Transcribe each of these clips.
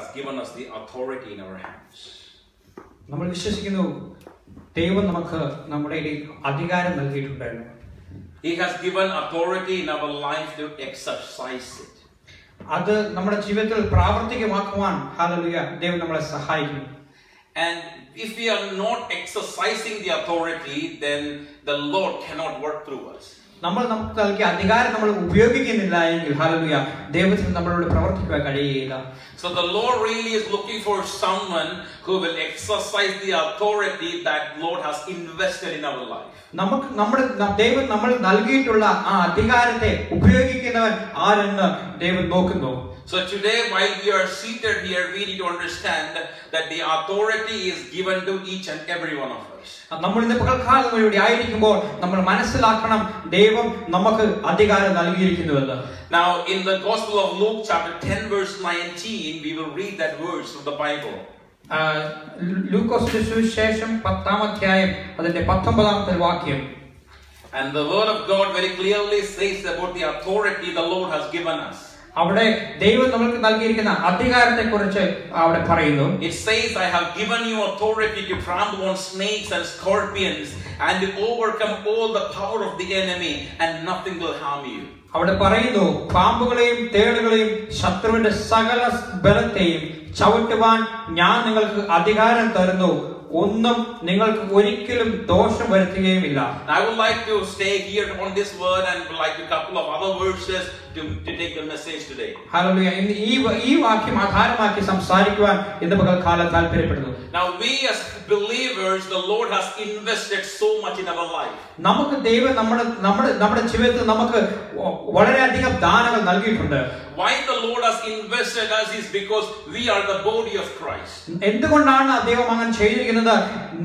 has given us the authority in our hands. നമ്മൾ വിശ്വസിക്കുന്നു ദൈവം നമുക്ക് നമ്മുടെ ഇടയിൽ അധികാരം നൽകിയിട്ടുണ്ടായിരുന്നു He has given authority in our life to exercise it. അത് നമ്മുടെ ജീവിതത്തിൽ പ്രാവർത്തികമാക്കുവാൻ ഹാലലുയ ദൈവം നമ്മളെ സഹായിക്കുന്നു And if we are not exercising the authority, then the Lord cannot work through us. നമ്മൾ നമുക്ക് നൽകിയ അധികാരം നമ്മൾ ഉപയോഗിക്കുന്നില്ല എങ്കിൽ ഹാലലുയ ദൈവത്തിന് നമ്മളോട് പ്രവർത്തിക്കുവാൻ കഴിയുകയില്ല So the Lord really is looking for someone who will exercise the authority that Lord has invested in our life. നമുക്ക് നമ്മുടെ ന- ദൈവം നമ്മൾ നൽകിയിട്ടുള്ള ആ അധികാരത്തെ ഉപയോഗിക്കുന്നവൻ ആരെന്ന് ദൈവം നോക്കുന്നു So today, while we are seated here, we need to understand that the authority is given to each and every one of us. നമ്മൾ ഇന്ന് പകൽക്കാലം ഇവിടെ ആയിരിക്കുമ്പോൾ നമ്മൾ മനസ്സിലാക്കണം ദൈവം നമുക്ക് അധികാരം നൽകിയിരിക്കുന്നുവെന്ന് Now, in the Gospel of Luke, chapter 10, verse 19, we will read that verse from the Bible. ആ, ലൂക്കോസിന്റെ സുവിശേഷം പത്താം അധ്യായം അതിന്റെ പത്തൊമ്പതാമത്തെ വാക്യം And the word of God very clearly says about the authority the Lord has given us. അവിടെ ദൈവം നമ്മൾക്ക് നൽകിയിരിക്കുന്ന അധികാരത്തെ കുറിച്ച് അവിടെ പറയുന്നു It says, I have given you authority to trample on snakes and scorpions and to overcome all the power of the enemy, and nothing will harm you. അവിടെ പറയുന്നു പാമ്പുകളെയും തേളുകളെയും ശത്രുവിന്റെ സകല ബലത്തെയും ചവിട്ടുവാൻ ഞാൻ നിങ്ങൾക്ക് അധികാരം തരുന്നു ഒന്നും നിങ്ങൾക്ക് ഒരിക്കലും ദോഷം വരുത്തുകയുമില്ല I would like to stay here on this word and would like a couple of other verses to, to take the message today. Hallelujah. ഇന്ന് ഈ വ- ഈ വാക്യം ആധാരമാക്കി സംസാരിക്കുവാൻ ഇന്ന് പകൽക്കാലം താല്പര്യപ്പെടുന്നു Now, we as believers, the Lord has invested so much in our life. നമുക്ക് ദൈവം നമ്മുടെ നമ്മുടെ നമ്മുടെ ജീവിതത്തിൽ നമുക്ക് വ- വളരെയധികം ദാനങ്ങൾ നൽകിയിട്ടുണ്ട് Why the Lord has invested us is because we are the body of Christ. എന്തുകൊണ്ടാണ് ദൈവം അങ്ങനെ ചെയ്തിരിക്കുന്നത്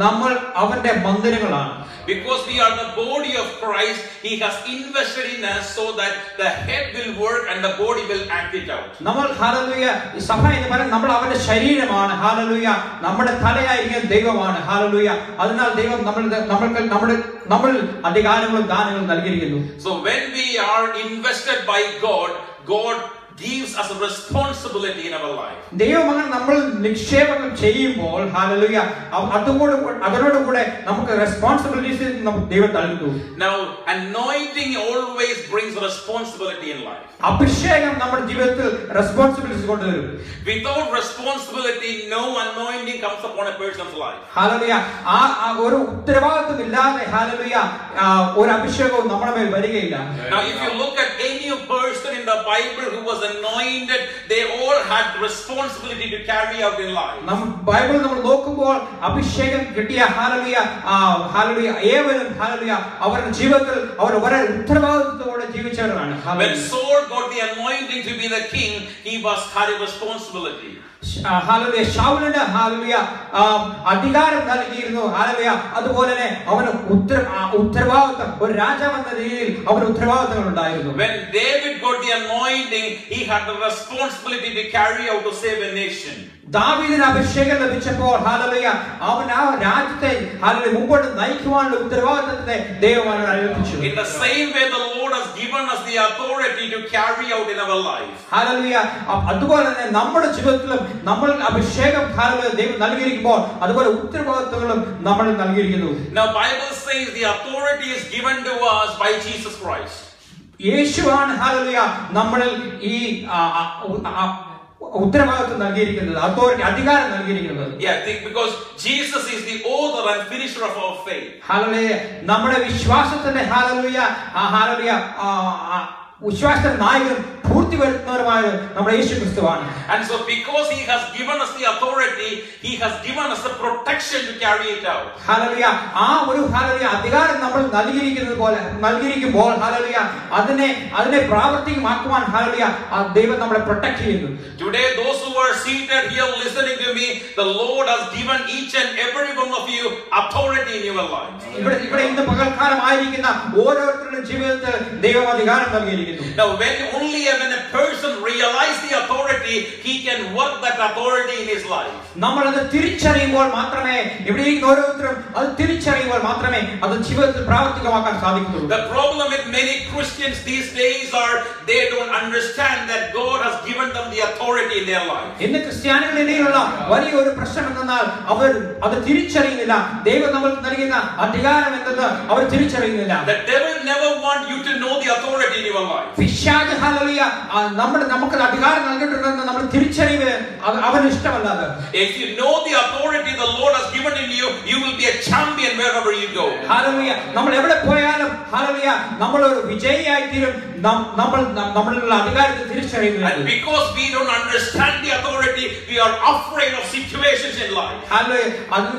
നമ്മൾ അവന്റെ മന്ദിരങ്ങളാണ് Because we are the body of Christ, He has invested in us so that the head will work and the body will act it out. നമ്മൾ ഹാലലുയ സഭ എന്ന് പറയുന്നത് നമ്മൾ അവന്റെ ശരീരമാണ് ഹാലലുയ നമ്മുടെ തലയായിരിക്കുന്ന ദൈവമാണ് ഹാലലുയ അതിനാൽ ദൈവം നമ്മൾ നമ്മൾക്ക് നമ്മുടെ നമ്മൾ അധികാരങ്ങളും ദാനങ്ങളും നൽകിയിരിക്കുന്നു So when we are invested by God, God gives us a responsibility in our life. ദൈവം അങ്ങനെ നമ്മൾ നിക്ഷേപങ്ങൾ ചെയ്യുമ്പോൾ ഹാലലുയ അതുകൂടെ അതിനോട് കൂടെ നമുക്ക് റെസ്പോൺസിബിലിറ്റീസ് നമുക്ക് ദൈവം നൽകുന്നു Now, anointing always brings responsibility in life. അഭിഷേകം നമ്മുടെ ജീവിതത്തിൽ റെസ്പോൺസിബിലിറ്റീസ് കൊണ്ടുവരും Without responsibility, no anointing comes upon a person's life. ഹാലലുയ ആ ആ ഒരു ഉത്തരവാദിത്വം ഇല്ലാതെ ഹാലലുയ ആ, ഒരു അഭിഷേകവും നമ്മുടെ മേൽ വരികയില്ല Now, if you look at any person in the Bible who was anointed, they all had responsibility to carry out in life. നമ്മൾ ബൈബിൾ നമ്മൾ നോക്കുമ്പോൾ അഭിഷേകം കിട്ടിയ ഹാലലിയ ഹാലലിയ ഏവരും ഹാലലിയ അവരുടെ ജീവിതത്തിൽ അവർ വളരെ ഉത്തരവാദിത്വത്തോടെ ജീവിച്ചവരാണ് When ഹാലലിയ. Saul got the anointing to be the king, he was had a responsibility. ഹാലലിയ ഷൗലിന് ഹാലലിയ അധികാരം നൽകിയിരുന്നു. ഹാലലിയ അതുപോലെ തന്നെ അവന് ഉത്തര ഉത്തരവാദിത്തം ഒരു രാജാവ് എന്ന രീതിയിൽ അവന് ഉത്തരവാദിത്തങ്ങൾ ഉണ്ടായിരുന്നു. When David got the anointing, he had the responsibility to carry out to save a nation. ദാവീദിന് അഭിഷേകം ലഭിച്ചപ്പോൾ ഹാലലയ്യ അവൻ ആ രാജ്യത്തെ ഹാലലി മുമ്പോട്ട് നയിക്കുവാനുള്ള ഉത്തരവാദിത്തത്തെ ദൈവം അവനെ ഏൽപ്പിച്ചു In the same way, the Lord has given us the authority to carry out in our life. ഹാലലുയ അതുപോലെ തന്നെ നമ്മുടെ ജീവിതത്തിലും നമ്മൾ അഭിഷേകം ഹാലലയ്യ ദൈവം നൽകിയിരിക്കുമ്പോൾ അതുപോലെ ഉത്തരവാദിത്തങ്ങളും നമ്മൾ നൽകിയിരിക്കുന്നു. Now Bible says the authority is given to us by Jesus Christ യേശുവാണ് ഹാലലയ്യ നമ്മളിൽ ഈ ഉത്തരവാദിത്വം നൽകിയിരിക്കുന്നത് അതോറിറ്റി അധികാരം നൽകിയിരിക്കുന്നത് Yeah, think- because Jesus is the author and finisher of our faith. ഹാലലുയ നമ്മുടെ വിശ്വാസത്തിന്റെ ഹാലലുയ ആ ഹാലലുയ വിശ്വാസത്തിന്റെ നായകനും പൂർത്തി വരുത്തുന്നവരുമായ നമ്മുടെ യേശു ക്രിസ്തുവാണ് And so, because He has given us the authority, He has given us the protection to carry it out. Hallelujah ആ ഒരു ഹല്ലേലൂയ അധികാരം നമ്മൾ നൽകിയിരിക്കുന്നത് പോലെ നൽകിയിരിക്കുമ്പോൾ ഹല്ലേലൂയ അതിനെ അതിനെ പ്രാവർത്തികമാക്കുവാൻ ഹല്ലേലൂയ ആ ദൈവം നമ്മളെ പ്രൊട്ടക്ട് ചെയ്യുന്നു Today, those who are seated here listening to me, the Lord has given each and every one of you authority in your life. ഇവിടെ ഇവിടെ ഇന്ന് പകൽക്കാലം ആയിരിക്കുന്ന ഓരോരുത്തരുടെയും ജീവിതത്തിൽ ദൈവം അധികാരം നൽകിയിരിക്കുന്നു Now, when only when a a person realizes the authority, he can work that authority in his life. നമ്മളത് തിരിച്ചറിയുമ്പോൾ മാത്രമേ ഇവിടെ ഇരിക്കുന്ന ഓരോരുത്തരും അത് തിരിച്ചറിയുമ്പോൾ മാത്രമേ അത് ജീവിതത്തിൽ പ്രാവർത്തികമാക്കാൻ സാധിക്കത്തുള്ളൂ The problem with many Christians these days are they don't understand that God has given them the authority in their life. ഇന്ന് ക്രിസ്ത്യാനികളുടെ ഇടയിലുള്ള വലിയ ഒരു പ്രശ്നം എന്തെന്നാൽ അവർ അത് തിരിച്ചറിയുന്നില്ല ദൈവം നമ്മൾക്ക് നൽകുന്ന അധികാരം എന്തെന്ന് അവർ തിരിച്ചറിയുന്നില്ല The devil never want you to know the authority in your life. പിശാച് ഹല്ലേലൂയ, നമ്മൾ നമ്മുടെ നമുക്ക് അധികാരം നൽകിയിട്ടുണ്ടെന്ന് നമ്മൾ തിരിച്ചറിയുക അവൻ അവന് ഇഷ്ടമല്ലാതെ. If you know the authority the Lord has given in you, you will be a champion wherever you go. Hallelujah നമ്മൾ എവിടെ പോയാലും ഹല്ലേലൂയ നമ്മൾ ഒരു വിജയിയായി തീരും നമ്മൾ നമ്മളുടെ അധികാരത്തെ അധികാരത്തെ And because we don't understand the authority, we are afraid of situations in life. Hallelujah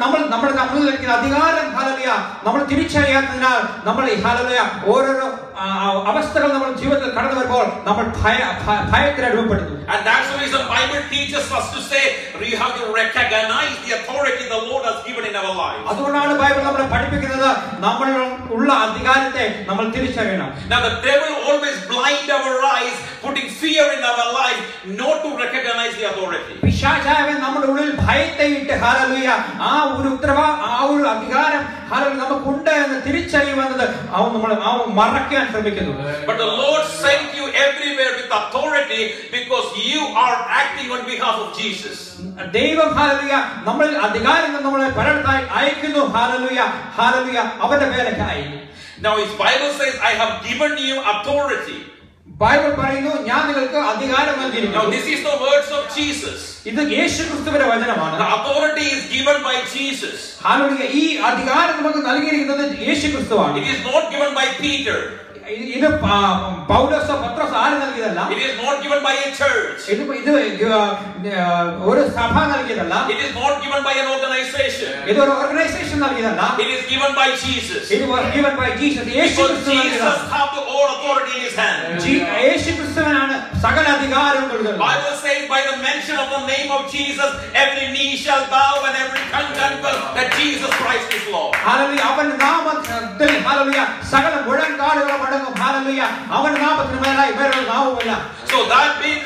നമ്മൾ നമ്മൾ നമ്മൾ അധികാരം ഹല്ലേലൂയ നമ്മൾ തിരിച്ചറിയാത്തതിനാൽ നമ്മൾ ഹല്ലേലൂയ ഓരോരോ അവസ്ഥകൾ നമ്മൾ ജീവിതത്തിൽ കടന്നു വരുമ്പോൾ നമ്മൾ ഭയ ഭയത്തിന് അനുഭവപ്പെടുന്നു And that's the reason Bible teaches us to say we have to recognize the authority the Lord has given in our lives. അതുകൊണ്ടാണ് ബൈബിൾ നമ്മളെ പഠിപ്പിക്കുന്നത് നമ്മൾ ഉള്ള അധികാരത്തെ നമ്മൾ തിരിച്ചറിയണം Now the devil always blind our eyes, putting fear in our life, not to recognize the authority. പിശാചായവൻ നമ്മുടെ ഉള്ളിൽ ഭയത്തെ ഇട്ട് ഹാലലുയ ആ ഒരു ഉത്തരവാ ആ ഒരു അധികാരം ഹാലലു നമുക്കുണ്ട് എന്ന് തിരിച്ചറിയുമെന്നത് അവൻ നമ്മൾ അവൻ മറയ്ക്കാൻ ശ്രമിക്കുന്നു But the Lord sent you everywhere with authority because you are acting on behalf of Jesus. ദൈവം ഹാലലുയ നമ്മൾ അധികാരം നമ്മളെ പലയിടത്തായി അയക്കുന്നു ഹാലലുയ ഹാലലുയ അവന്റെ പേരക്കായി Now his Bible says, I have given you authority. Bible പറയുന്നു ഞാൻ നിങ്ങൾക്ക് അധികാരം Now നൽകിയിരിക്കുന്നു this is the words of Jesus. ഇത് യേശു ക്രിസ്തുവിന്റെ വചനമാണ് The authority is given by Jesus. ഹാലലുയ ഈ അധികാരം നമുക്ക് നൽകിയിരിക്കുന്നത് യേശു ക്രിസ്തുവാണ് It is not given by Peter. ഇത് ഇത് പ- പൗലോസോ പത്രോസോ ആരും നൽകിയതല്ല It is not given by a church. ഇത് ഇത് ആ, ഒരു സഭ നൽകിയതല്ല It is not given by an organization. ഇത് ഒരു organisation നൽകിയതല്ല It is given by Jesus. ഇത് given by Jesus. Yeshu Because ക്രിസ്തു Jesus നൽകിയതാണ്. has the all authority in his hand. G- യേശു ക്രിസ്തുവിനാണ് சகல அதிகாரங்களும். Bible says by the mention of the name of Jesus every knee shall bow and every tongue confess that Jesus Christ is Lord. ஹalleluya அவன் நாமத்தில் ஹalleluya சகல முழங்கால்களும் அடங்கும். ஹalleluya அவன் நாமத்தின் மேலாய் வேறொரு நாமம் இல்லை. So that means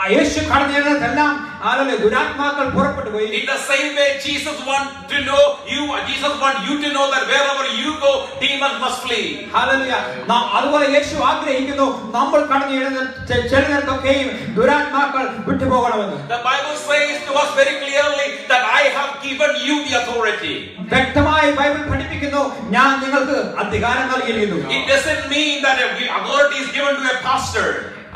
ആ യേശു കടന്നിരുന്നതെല്ലാം ഹാലലുയ ദുരാത്മാക്കൾ പുറപ്പെട്ടു പോയി In the same way, Jesus want to know you. Jesus want you to know that wherever you go, demons must flee. ഹാലലുയ നാം അതുപോലെ യേശു ആഗ്രഹിക്കുന്നു നമ്മൾ കടന്നു ചെല്ലുന്നിടത്തൊക്കെയും ദുരാത്മാക്കൾ വിട്ടുപോകണമെന്ന് The Bible says to us very clearly that I have given you the authority. വ്യക്തമായി Bible പഠിപ്പിക്കുന്നു ഞാൻ നിങ്ങൾക്ക് അധികാരം നൽകിയിരിക്കുന്നു It doesn't mean that a- authority is given to a pastor.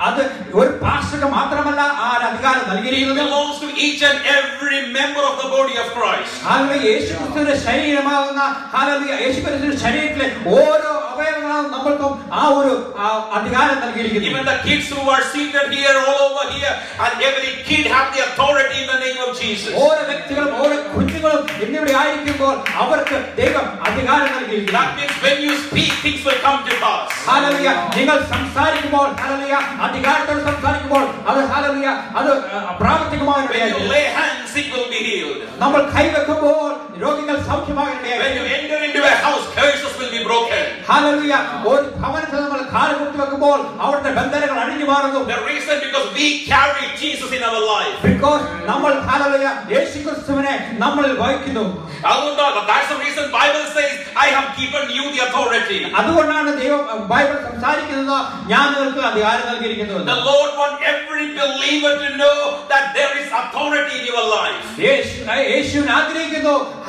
അത് ഒരു പാസ്റ്റർക്ക് മാത്രമല്ല ആ ഒരു അധികാരം It നൽകിയിരിക്കുന്നത് belongs to each and every member of the body of Christ. ഹാലലുയ യേശു ക്രിസ്തുവിന്റെ ശരീരമാകുന്ന ഹാലലുയ യേശു ക്രിസ്തുവിന്റെ ശരീരത്തിലെ ഓരോ അവയവങ്ങളും നമ്മൾക്കും ആ ഒരു ആ, അധികാരം നൽകിയിരിക്കുന്നു Even the kids who are seated here, all over here, and every kid have the authority in the name of Jesus. ഓരോ വ്യക്തികളും ഓരോ കുഞ്ഞുങ്ങളും എന്നിവിടെ ആയിരിക്കുമ്പോൾ അവർക്ക് ദൈവം അധികാരം നൽകിയിരിക്കുന്നു That means when you speak, things will come to pass. ഹാലലുയ നിങ്ങൾ സംസാരിക്കുമ്പോൾ ഹാലലുയ അധികാരത്തോട് സംസാരിക്കുമ്പോൾ അത് ഹാലറിയ അത് പ്രാവർത്തികമാകാൻ നമ്മൾ കൈവെക്കുമ്പോൾ രോഗികൾ When സൗഖ്യമാകേണ്ടതായി you enter into a house, curses will be broken. ഹാലലുയ ഒരു ഭവനത്തിൽ നമ്മൾ കാല് കുത്തി വെക്കുമ്പോൾ അവിടുത്തെ ബന്ധനങ്ങൾ അഴിഞ്ഞു മാറുന്നു The reason because we carry Jesus in our life. Because നമ്മൾ ഹാലലുയ യേശു ക്രിസ്തുവിനെ നമ്മളിൽ വഹിക്കുന്നു അതുകൊണ്ടാണ് that's the reason Bible says I have given you the authority. അതുകൊണ്ടാണ് ദൈവം ബൈബിൾ സംസാരിക്കുന്നത് ഞാൻ നിങ്ങൾക്ക് അധികാരം നൽകിയിരിക്കുന്നത് The Lord wants every believer to know that there is authority in your life. യേശു യേശുവിനെ ആഗ്രഹിക്കുന്നു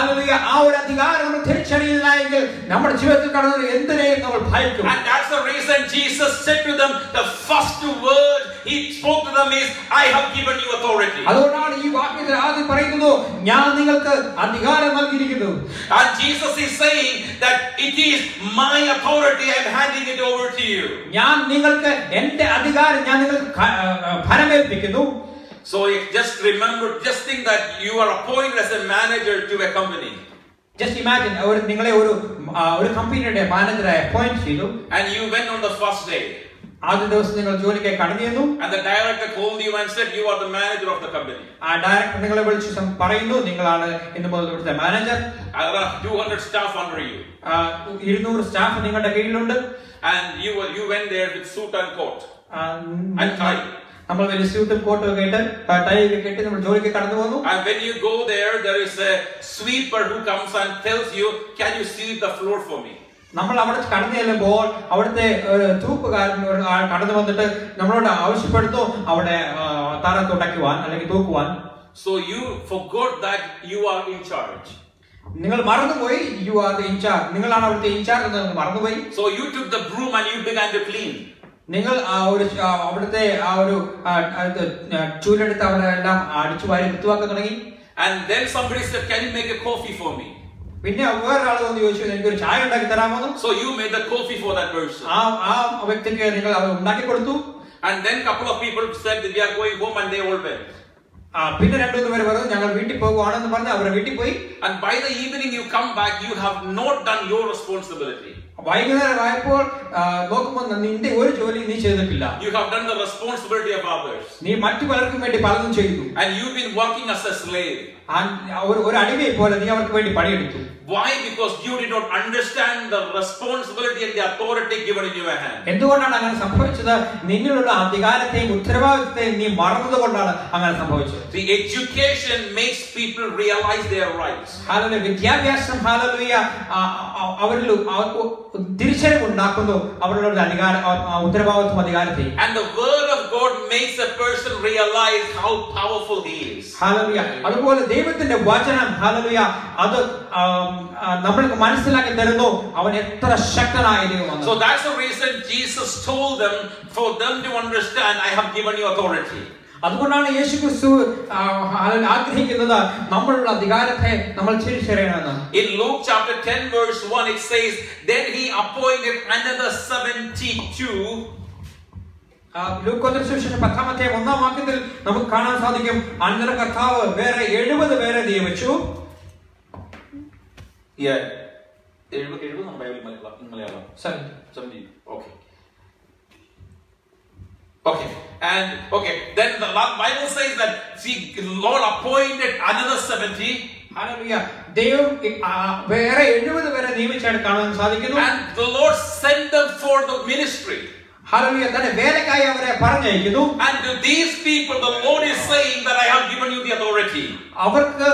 ഹല്ലേലൂയ ആ ഒരു അധികാരം നമ്മൾ തിരിച്ചറിയില്ല എങ്കിൽ നമ്മുടെ ജീവിതത്തിൽ കടന്നത് എന്തിനേയും നമ്മൾ ഭയക്കും And that's the reason Jesus said to them, the first word he spoke to them is, I have given you authority. അതുകൊണ്ടാണ് ഈ വാക്യത്തിൽ ആദ്യം പറയുന്നത് ഞാൻ നിങ്ങൾക്ക് അധികാരം നൽകിയിരിക്കുന്നു And Jesus is saying that it is my authority, I'm handing it over to you. ഞാൻ നിങ്ങൾക്ക് എന്റെ അധികാരം ഞാൻ നിങ്ങൾക്ക് ഫലമേൽപ്പിക്കുന്നു So if- just remember, just think that you are appointed as a manager to a company. Just imagine ഒരു നിങ്ങളെ ഒരു ആ, ഒരു കമ്പനിയുടെ മാനേജറായി അപ്പോയിന്റ് ചെയ്തു And you went on the first day. ആദ്യ ദിവസം നിങ്ങൾ ജോലിക്ക് കടന്നു ചെന്നു And the director called you and said, You are the manager of the company. ആ ഡയറക്ടർ നിങ്ങളെ വിളിച്ച് സം- പറയുന്നു നിങ്ങളാണ് ഇന്ന് മുതൽ ഇവിടുത്തെ manager And there are 200 staff under you. ഇരുന്നൂറ് സ്റ്റാഫ് നിങ്ങളുടെ കീഴിലുണ്ട് And you were, you went there with suit and coat. ആ, And tie. നമ്മൾ വലിയ സ്യൂട്ടും കോട്ടും ഒക്കെ ഇട്ട് ടൈ ഒക്കെ കെട്ടി നമ്മൾ ജോലിക്ക് കടന്നു പോകുന്നു and when you go there, there is a sweeper who comes and tells you, Can you sweep the floor for me? നമ്മൾ അവിടെ കടന്നു ചെല്ലുമ്പോൾ അവിടുത്തെ തൂപ്പുകാരൻ തൂക്കുകാരൻ ഒരു ആൾ കടന്നു വന്നിട്ട് നമ്മളോട് ആവശ്യപ്പെടുന്നു അവിടെ തറ തുടയ്ക്കുവാൻ അല്ലെങ്കിൽ തൂക്കുവാൻ So you forgot that you are in charge. നിങ്ങൾ മറന്നുപോയി യു ആർ ദ ഇൻചാർജ് നിങ്ങളാണ് അവിടുത്തെ ഇൻചാർജ് എന്ന് മറന്നുപോയി so you took the broom and you began to clean. നിങ്ങൾ ആ ഒരു അവിടുത്തെ ആ ഒരു ചൂലെടുത്ത് അവിടെ എല്ലാം അടിച്ചു വാരി വൃത്തിയാക്കാൻ തുടങ്ങി. And then somebody said, Can you make a coffee for me? പിന്നെ വേറൊരാൾ വന്ന് ചോദിച്ചു എനിക്ക് ഒരു ചായ ഉണ്ടാക്കി തരാമോ so you made the coffee for that person ആ ആ വ്യക്തിക്ക് നിങ്ങൾ അത് ഉണ്ടാക്കി കൊടുത്തു. And then couple of people said we are going home and they all went ആ പിന്നെ രണ്ടുമൂന്ന് പേര് പറഞ്ഞു ഞങ്ങൾ വീട്ടിൽ പോകുവാണെന്ന് പറഞ്ഞ് അവരുടെ വീട്ടിൽ പോയി. And by the evening you come back you have not done your responsibility വൈകുന്നേരം ആയപ്പോൾ നോക്കുമ്പോൾ നിന്റെ ഒരു ജോലി നീ ചെയ്തിട്ടില്ല. You have done the responsibility of others നീ മറ്റു പലർക്കും വേണ്ടി പലതും ചെയ്തു. And you been working as a slave ഒരു അടിമയെ പോലെ നീ അവർക്ക് വേണ്ടി പണിയെടുത്തു. Why? Because you did not understand the responsibility and the authority given in your hand. എന്തുകൊണ്ടാണ് അങ്ങനെ സംഭവിച്ചത് നിന്നിലുള്ള അധികാരത്തെയും ഉത്തരവാദിത്തത്തെയും നീ മറന്നത് കൊണ്ടാണ് അങ്ങനെ സംഭവിച്ചത് The education makes people realize their rights. Hallelujah വിദ്യാഭ്യാസം ഹാലലൂയ ആ, ആ, അവരിൽ അവർക്ക് തിരിച്ചറിവ് ഉണ്ടാക്കുന്നു അവരുടെ ഒരു അധികാര ആ, ആ, ഉത്തരവാദിത്വം അധികാരത്തെയും And the word of God makes a person realize how powerful he is. Hallelujah അതുപോലെ ദൈവത്തിന്റെ വചനം ഹാലലൂയ അത് ആം, ആ, നമ്മൾക്ക് മനസ്സിലാക്കി തരുന്നു അവൻ എത്ര ശക്തനായ ദൈവമാണ് So that's the reason Jesus told them for them to understand I have given you authority. അതുകൊണ്ടാണ് യേശു ക്രിസ്തു ആ, ഹാലലൂയ ആഗ്രഹിക്കുന്നത് നമ്മളുള്ള അധികാരത്തെ നമ്മൾ തിരിച്ചറിയണമെന്ന് In Luke chapter 10, verse 1, it says, Then he appointed another 72 ആ, ലൂക്കോസിന്റെ സുവിശേഷം പത്താമത്തെ ഒന്നാം വാക്യത്തിൽ നമുക്ക് കാണാൻ സാധിക്കും അന്നേരം കർത്താവ് വേറെ എഴുപത് പേരെ നിയമിച്ചു Yeah. എഴുപത് എഴുപത് നമ്മുടെ ബൈബിളിൽ Malayalam Malayalam Seven. 70. Okay. Okay. And okay, then the Bible says that see Lord appointed another 70 hallelujah. ദൈവം ഈ, ആ, വേറെ എഴുപത് പേരെ നിയമിച്ചായിട്ട് കാണാൻ സാധിക്കുന്നു and the Lord sent them for the ministry. Hallelujah തന്നെ വേലക്കായി അവരെ പറഞ്ഞയക്കുന്നു And to these people, the Lord is saying that I have given you the authority. അവർക്ക്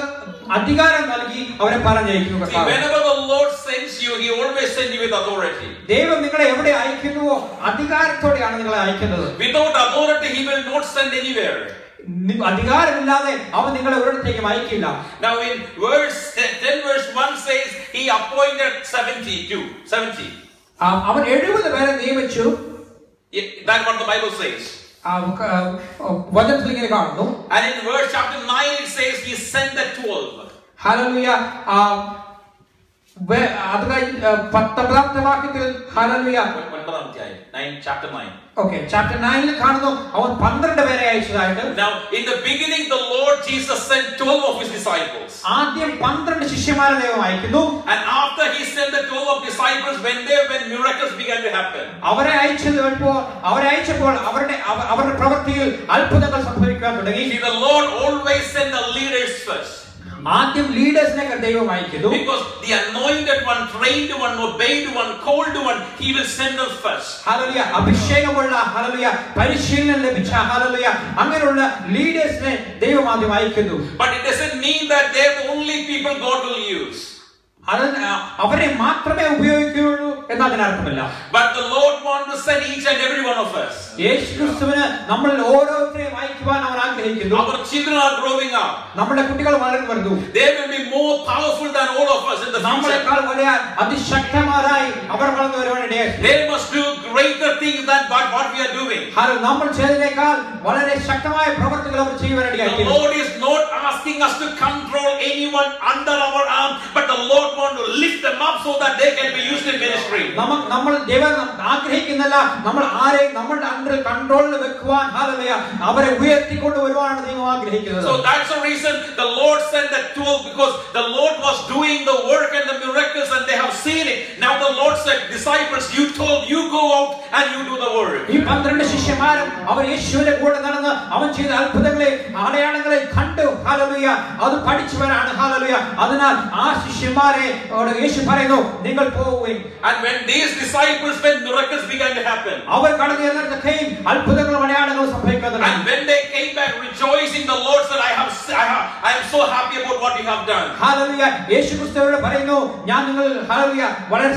അധികാരം നൽകി അവരെ പറഞ്ഞയക്കുന്നു See, കർത്താവ്. whenever the Lord sends you, He always sends you with authority. ദൈവം നിങ്ങളെ എവിടെ അയക്കുന്നുവോ അധികാരത്തോടെയാണ് നിങ്ങളെ അയക്കുന്നത് Without authority, He will not send anywhere. നി- അധികാരമില്ലാതെ അവൻ നിങ്ങളെ ഒരിടത്തേക്കും അയക്കില്ല Now, in verse 10, verse 1 says, He appointed 72. 70. ആ, അവൻ എഴുപത് പേരെ നിയമിച്ചു Yeah, That's what the Bible says. and in verse chapter 9 it says he sent the 12 hallelujah. അത് കഴിഞ്ഞ് പത്തൊമ്പതാമത്തെ വാക്യത്തിൽ ഓക്കെ ചാപ്റ്റർ നയനിൽ കാണുന്നു അവൻ പന്ത്രണ്ട് പേരെ അയച്ചതായിട്ട്. ആദ്യം പന്ത്രണ്ട് ശിഷ്യന്മാരെ ദൈവം അയക്കുന്നു. അവരെ അയച്ചപ്പോൾ അവരെ അയച്ചപ്പോൾ അവരുടെ അവരുടെ പ്രവൃത്തിയിൽ അത്ഭുതങ്ങൾ സംഭവിക്കാൻ തുടങ്ങി. ആദ്യം ലീഡേഴ്സിനെ കർത്താവ് വായിക്കുന്നു because the anointed one trained one obeyed one called one he will send them first ഹല്ലേലൂയ അഭിഷേകമുള്ള ഹല്ലേലൂയ പരിശീലനം ലഭിച്ച ഹല്ലേലൂയ അങ്ങനെയുള്ള ലീഡേഴ്സിനെ ദൈവം ആദ്യം അയക്കുന്നു but it doesn't mean that they are the only people god will use അത് അവരെ മാത്രമേ ഉപയോഗിക്കുകയുള്ളൂ എന്ന് അതിനർത്ഥമില്ല But the Lord wants to send each and every one of us. യേശു ക്രിസ്തുവിന് നമ്മൾ ഓരോരുത്തരെയും അയക്കുവാൻ അവർ ആഗ്രഹിക്കുന്നു Our children are growing up. നമ്മുടെ കുട്ടികൾ വളർന്നു വരുന്നു They will be more powerful than all of us in the future. നമ്മളെക്കാൾ വലിയ അതിശക്തമാരായി അവർ വളർന്നു വരുവാനിടയായി They must do greater things than what, what we are doing. അത് നമ്മൾ ചെയ്തതിനേക്കാൾ വളരെ ശക്തമായ പ്രവർത്തികൾ അവർ ചെയ്യുവാനിടയായി The Lord is not asking us to control anyone under our arm, but the Lord wants to lift them up so that they can be used in ministry. നമ്മ നമ്മൾ ദൈവം ആഗ്രഹിക്കുന്നില്ല നമ്മൾ ആരെയും നമ്മളുടെ അണ്ടറിൽ കൺട്രോളിൽ വെക്കുവാൻ ഹാലലയ അവരെ ഉയർത്തിക്കൊണ്ട് വരുവാനാണ് ദൈവം ആഗ്രഹിക്കുന്നത് So that's the reason the Lord sent the 12 because the Lord was doing the work and the miracles and they have seen it. Now the Lord said, disciples, you told you go out and you do the work. ഈ പന്ത്രണ്ട് ശിഷ്യന്മാരും അവർ യേശുവിന്റെ കൂടെ നടന്ന് അവൻ ചെയ്ത അത്ഭുതങ്ങളെ അടയാളങ്ങളെ കണ്ടു ഹാലലുയ അത് പഠിച്ചവരാണ് ഹാലലുയ അതിനാൽ ആ ശിഷ്യന്മാരെ അവിടെ യേശു പറയുന്നു നിങ്ങൾ പോവുകയും And when these disciples, when miracles began to happen, അവർ കടന്നു ചെന്നതൊക്കെയും അത്ഭുതങ്ങളും അടയാളങ്ങളും സംഭവിക്കാൻ തുടങ്ങി and when they came back rejoicing, the Lord said, I have, I have, I am so happy about what you have done. ഹാലലുയ യേശു ക്രിസ്തുവോട് പറയുന്നു ഞാൻ നിങ്ങൾ ഹാലലുയ വളരെ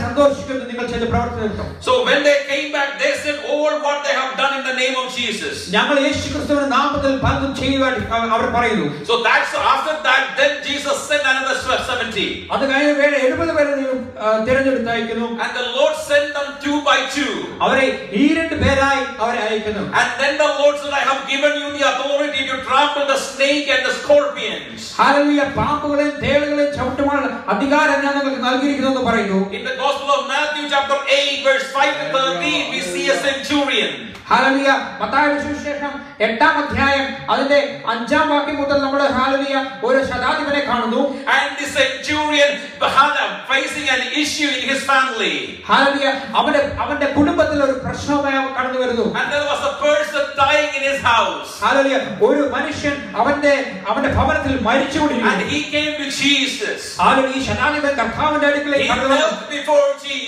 സന്തോഷിക്കുന്നു നിങ്ങൾ ചെയ്ത പ്രവർത്തനം So when they came back, they said all what they have done in the name of Jesus. ഞങ്ങൾ യേശു ക്രിസ്തുവിന്റെ നാമത്തിൽ പലതും ചെയ്യുവാൻ അവ- അവർ പറയുന്നു So that's after that, then Jesus sent another 70. അത് കഴിഞ്ഞ് വേറെ എഴുപത് പേരെ ദൈവം, ആ, തിരഞ്ഞെടുത്തയക്കുന്നു And the Lord sent them two by two. അവരെ ഈ രണ്ട് പേരായി അവരെ അയക്കുന്നു And then the Lord said, I have given you the authority to trample the snake and the scorpions. ഹാലലുയ പാമ്പുകളെയും തേളുകളെയും ചവിട്ടുവാനുള്ള അധികാരം ഞാൻ നിങ്ങൾക്ക് നൽകിയിരിക്കുന്നു എന്ന് പറയുന്നു In the Gospel of Matthew, chapter 8, verse 5 to 13, we see a centurion. ഹാലലിയ മത്തായുടെ സുവിശേഷം എട്ടാം അധ്യായം അതിന്റെ അഞ്ചാം വാക്യം മുതൽ നമ്മൾ ഹാലലിയ ഒരു ശതാധിപനെ കാണുന്നു And the centurion had a, facing an issue in his family. ഹാലലിയ അവന്റെ അവന്റെ കുടുംബത്തിൽ ഒരു പ്രശ്നവുമായി അവൻ കടന്നു വരുന്നു And there was a person dying in his house. ഹാലലിയ ഒരു മനുഷ്യൻ അവന്റെ അവന്റെ ഭവനത്തിൽ And മരിച്ചുകൊണ്ടിരിക്കുന്നു he came to Jesus. ഹാലലിയ ഈ ശതാധിപൻ കർത്താവിന്റെ He അടുക്കലേക്ക് കടന്നു വന്നു. knelt before അവന്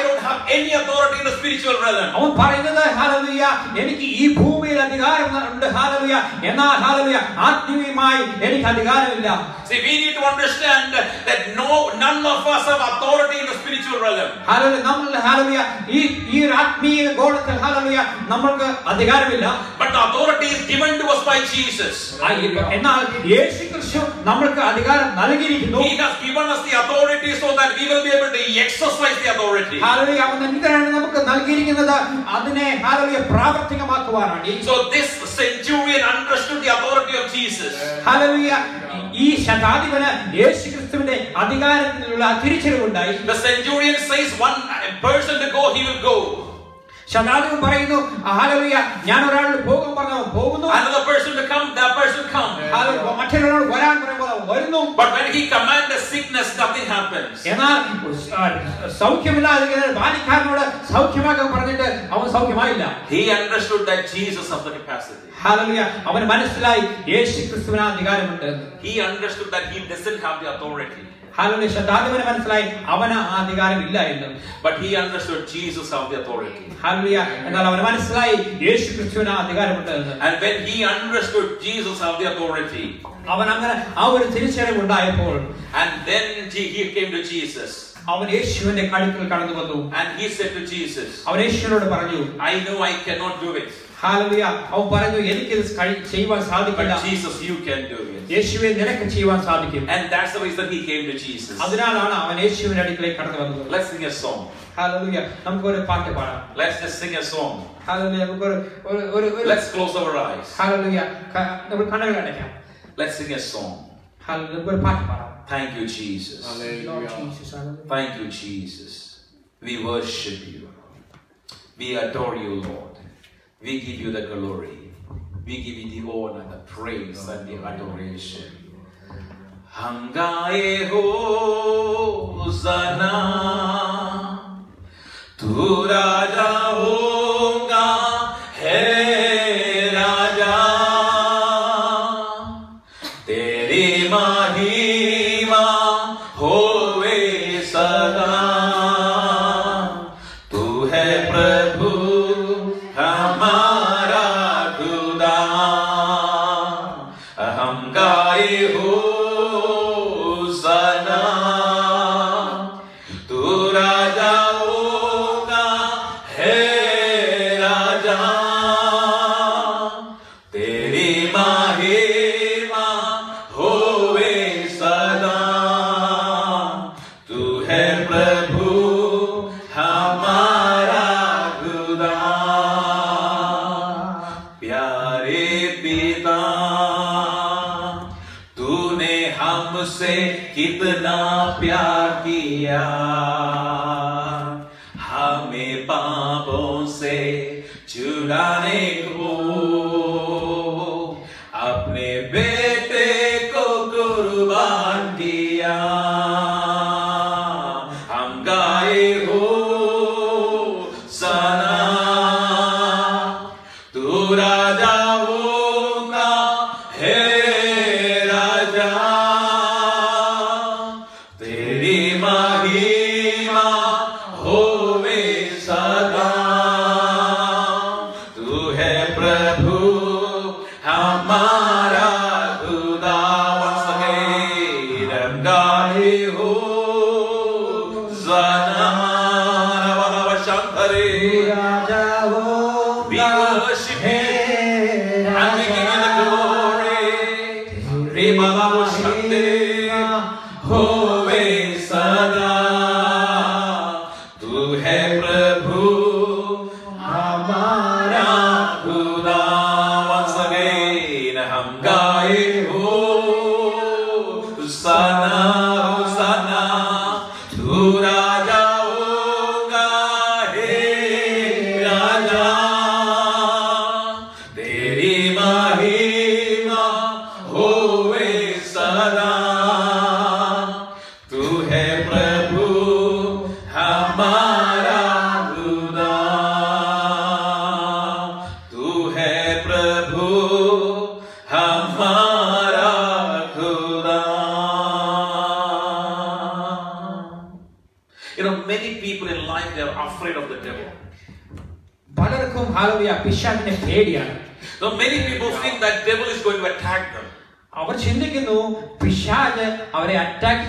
don't have any authority in the spiritual realm. അവൻ പറയുന്നത് ഹാലലുയ എനിക്ക് ഈ ഭൂമിയിൽ അധികാരം ഉണ്ട് ഹാലലുയ എന്നാൽ ഹാലലുയ ആത്മീയമായി എനിക്ക് അധികാരമില്ല See, we need to understand that no, none of us have authority in the spiritual realm. ഹാലലുയ നമ്മൾ ഹാലലുയ ഈ ഈ ആത്മീയ ഗോളത്തിൽ ഹാലലുയ നമ്മൾക്ക് അധികാരമില്ല But the authority is given to us by Jesus. എന്നാൽ യേശുക്രിസ്തു നമ്മൾക്ക് അധികാരം നൽകിയിരിക്കുന്നു He has given us the authority so that we will be able to exercise the authority. ഹാലലുയ അവൻ എന്തിനാണ് നമുക്ക് നൽകിയിരിക്കുന്നത്? അതിനെ hallelujah പ്രാവർത്തികമാക്കുവാനാണ്. So this centurion understood the authority of Jesus hallelujah ഈ ശതാധിപന് യേശു ക്രിസ്തുവിന്റെ അധികാരത്തിലുള്ള തിരിച്ചറിവുണ്ടായി. The centurion says one person to go, he will go. ശതാധിപൻ പറയുന്നു ഹാലലുയ ഞാൻ ഒരാൾ പോകും പറഞ്ഞു അവൻ പോകുന്നു Another person to come, that person come. ഹാലലുയ മറ്റൊരാൾ വരാൻ പറയുമ്പോൾ അവൻ വരുന്നു But when he commands sickness, nothing happens. എന്നാൽ ആ, സൗഖ്യമില്ലാതെ ബാലിക്കാരനോട് സൗഖ്യമാക്കാൻ പറഞ്ഞിട്ട് അവൻ സൗഖ്യമായില്ല He understood that Jesus has the capacity. ഹാലലുയ അവന് മനസ്സിലായി യേശു ക്രിസ്തുവിന് ആ അധികാരമുണ്ട് എന്ന്. He understood that he doesn't have the authority. ഹാലലുയ ശതാധിപന് മനസ്സിലായി അവന് ആ അധികാരമില്ല എന്ന് But he understood Jesus have the authority. ഹാലലുയ എന്നാൽ അവന് മനസ്സിലായി യേശു ക്രിസ്തുവിന് ആ അധികാരമുണ്ട് എന്ന് And when he understood Jesus have the authority, അവൻ അങ്ങനെ ആ ഒരു തിരിച്ചറിവുണ്ടായപ്പോൾ and then he he came to Jesus, അവൻ യേശുവിന്റെ കഴുത്തിൽ കടന്നു വന്നു and he said to Jesus, അവൻ യേശുവിനോട് പറഞ്ഞു I know I cannot do it, ഹാലലുയ അവൻ പറഞ്ഞു എനിക്കിത് കഴി- ചെയ്യുവാൻ സാധിക്കില്ല but Jesus, you can do it. യേശുവെ നിനക്ക് ചെയ്യുവാൻ സാധിക്കും And that's the reason he came to Jesus. അതിനാലാണ് അവൻ യേശുവിന്റെ അടുക്കിലേക്ക് കടന്നു വന്നത് Let's sing a song. ഹാലലുയ നമുക്കൊരു പാട്ട് പാടാം Let's just sing a song. ഹാലലുയ നമുക്കൊരു ഒരു ഒരു ഒരു Let's close our eyes. ഹാലലുയ ക- നമുക്ക് കണ്ണുകൾ അടയ്ക്കാം Let's sing a song. ഹാലലുയ നമുക്കൊരു പാട്ട് പാടാം Thank you, Jesus. Lord Hallelujah. Jesus, hallelujah. Thank you, Jesus. We worship you. We adore you, Lord. We give you the glory. We give you the honor, the praise, and the adoration. Hamgae Hosanna, Turada Hosanna. पिता तूने हमसे कितना प्यार किया। हमें पापों से छुड़ाने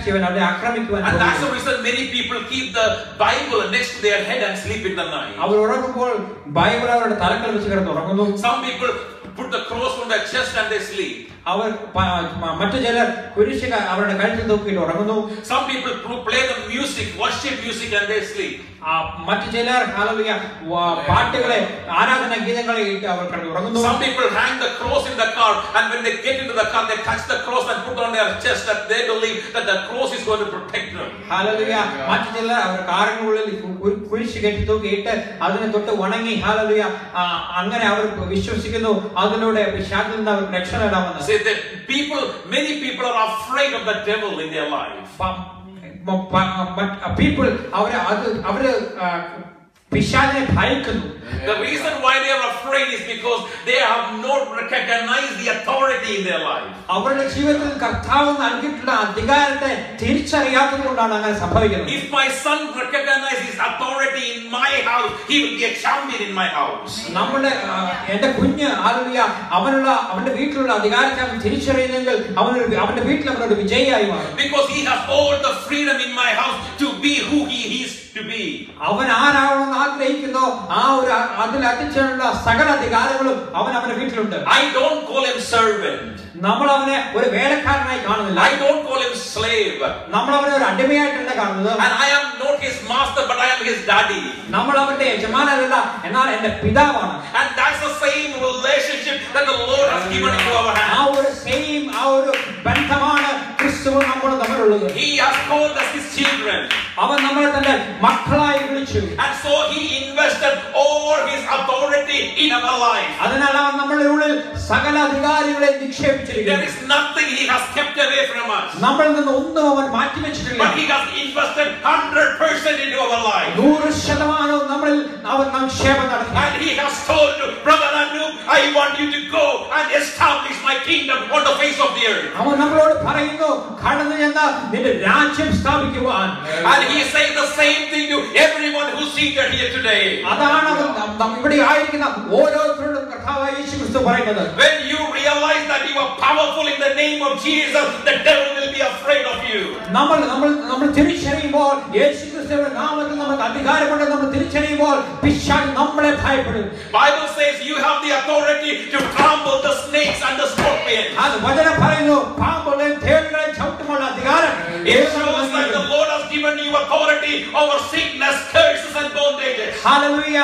ചെയ്യുവാൻ അവരെ ആക്രമിക്കുവാൻ And that's the പോകുന്നു. reason many people keep the Bible next to their head and sleep in the night. അവർ ഉറങ്ങുമ്പോൾ ബൈബിൾ അവരുടെ തലക്കൽ വെച്ച് കിടന്ന് ഉറങ്ങുന്നു Some people put the cross on their chest and they sleep. അവർ മറ്റു ചിലർ കുരിശ് അവരുടെ കഴുത്തിൽ തൂക്കിയിട്ട് ഉറങ്ങുന്നു Some people pro- play the music, worship music, and they sleep. ആ, മറ്റു ചിലർ ഹാലലുയ പാട്ടുകളെ ആരാധന ഗീതങ്ങളെ ഇട്ട് അവർ കിടന്ന് ഉറങ്ങുന്നു Some people hang the cross in the car, and when they get into the car, they touch the cross and put on their chest that they believe that the cross is going to protect them. ഹാലലുയ മറ്റു ചിലർ അവർ കാറിനുള്ളിൽ കുരിശ് കെട്ടി തൂക്കിയിട്ട് അതിനെ തൊട്ട് ഉണങ്ങി ഹാലലുയ അങ്ങനെ അവർ വിശ്വസിക്കുന്നു അതിലൂടെ പിശാചിൽ നിന്ന് അവർക്ക് രക്ഷ നേടാമെന്ന് Say that people, many people are afraid of the devil in their life. People അവര് അത് അവര് ആ, പിശാചിനെ ഭയക്കുന്നു The reason why they are afraid is because they have not recognized the authority in their life. അവരുടെ ജീവിതത്തിൽ കർത്താവ് നൽകിയിട്ടുള്ള അധികാരത്തെ തിരിച്ചറിയാത്തത് കൊണ്ടാണ് അങ്ങനെ സംഭവിക്കുന്നത് If my son recognizes his authority in my house, he will be a champion in my house. നമ്മുടെ ആ, എന്റെ കുഞ്ഞ് ആലുയ അവനുള്ള അവന്റെ വീട്ടിലുള്ള അധികാരത്തെ അവൻ തിരിച്ചറിയുന്നെങ്കിൽ അവനൊരു അവന്റെ വീട്ടിൽ അവനൊരു വിജയിയായി മാറും Because he has all the freedom in my house to be who he is to be. അവൻ ആരാവണമെന്ന് ആഗ്രഹിക്കുന്നോ. ആ ഒരു അതിൽ അറ്റിച്ചേരാനുള്ള സകല അധികാരങ്ങളും അവൻ അവന്റെ വീട്ടിലുണ്ട്. I don't call him servant നമ്മൾ അവനെ ഒരു വേലക്കാരനായി കാണുന്നില്ല. I don't call him slave നമ്മൾ അവനെ ഒരു അടിമയായിട്ടല്ല കാണുന്നത്. And I am not his master but I am his daddy നമ്മൾ അവന്റെ യജമാനല്ല എന്നാൽ എന്റെ പിതാവാണ്. And that's the same relationship that the lord has given to our hand ആ ഒരു സെയിം ആ ഒരു ബന്ധമാണ് ക്രിസ്തുവും നമ്മളും തമ്മിൽ പറയാനുള്ളത് He has called us his children. അവൻ നമ്മളെ തന്റെ മക്കളായി വിളിച്ചു And so he invested all his authority in our life. അതിനാൽ അവൻ നമ്മളുടെ ഉള്ളിൽ സകല അധികാരികളെ There നിക്ഷേപിച്ചിരിക്കുന്നു is nothing he has kept away from us. നമ്മളിൽ നിന്ന് ഒന്നും അവൻ മാറ്റിവെച്ചിട്ടില്ല But he has invested 100% into our life. നൂറ് ശതമാനവും നമ്മളിൽ അവൻ നിക്ഷേപം നടത്തി And he has told you, Brother Anu, I want you to go and establish my kingdom on the face of the earth. അവൻ നമ്മളോട് പറയുന്നു കടന്നു ചെന്ന് നിന്റെ രാജ്യം സ്ഥാപിക്കുവാൻ And he is saying the same thing to everyone who's seated here today. അതാണ് അവൻ നം- നം- ഇവിടെ ആയിരിക്കുന്ന ഓരോരുത്തരോടും കർത്താവായ യേശു ക്രിസ്തു പറയുന്നത് When you realize that you are powerful in the name of Jesus, the devil will be afraid of you. നമ്മൾ നമ്മൾ നമ്മൾ തിരിച്ചറിയുമ്പോൾ യേശു ക്രിസ്തുവിന്റെ നാമത്തിൽ നമുക്ക് അധികാരമുണ്ട് നമ്മൾ തിരിച്ചറിയുമ്പോൾ പിശാച് നമ്മളെ ഭയപ്പെടും Bible says you have the authority to trample the snakes and the scorpions. അത് വചനം പറയുന്നു പാമ്പുകളെയും തേളുകളെയും ചവിട്ടുമുള്ള അധികാരം It shows that the Lord has given you authority over sickness, curses, and bondages. Hallelujah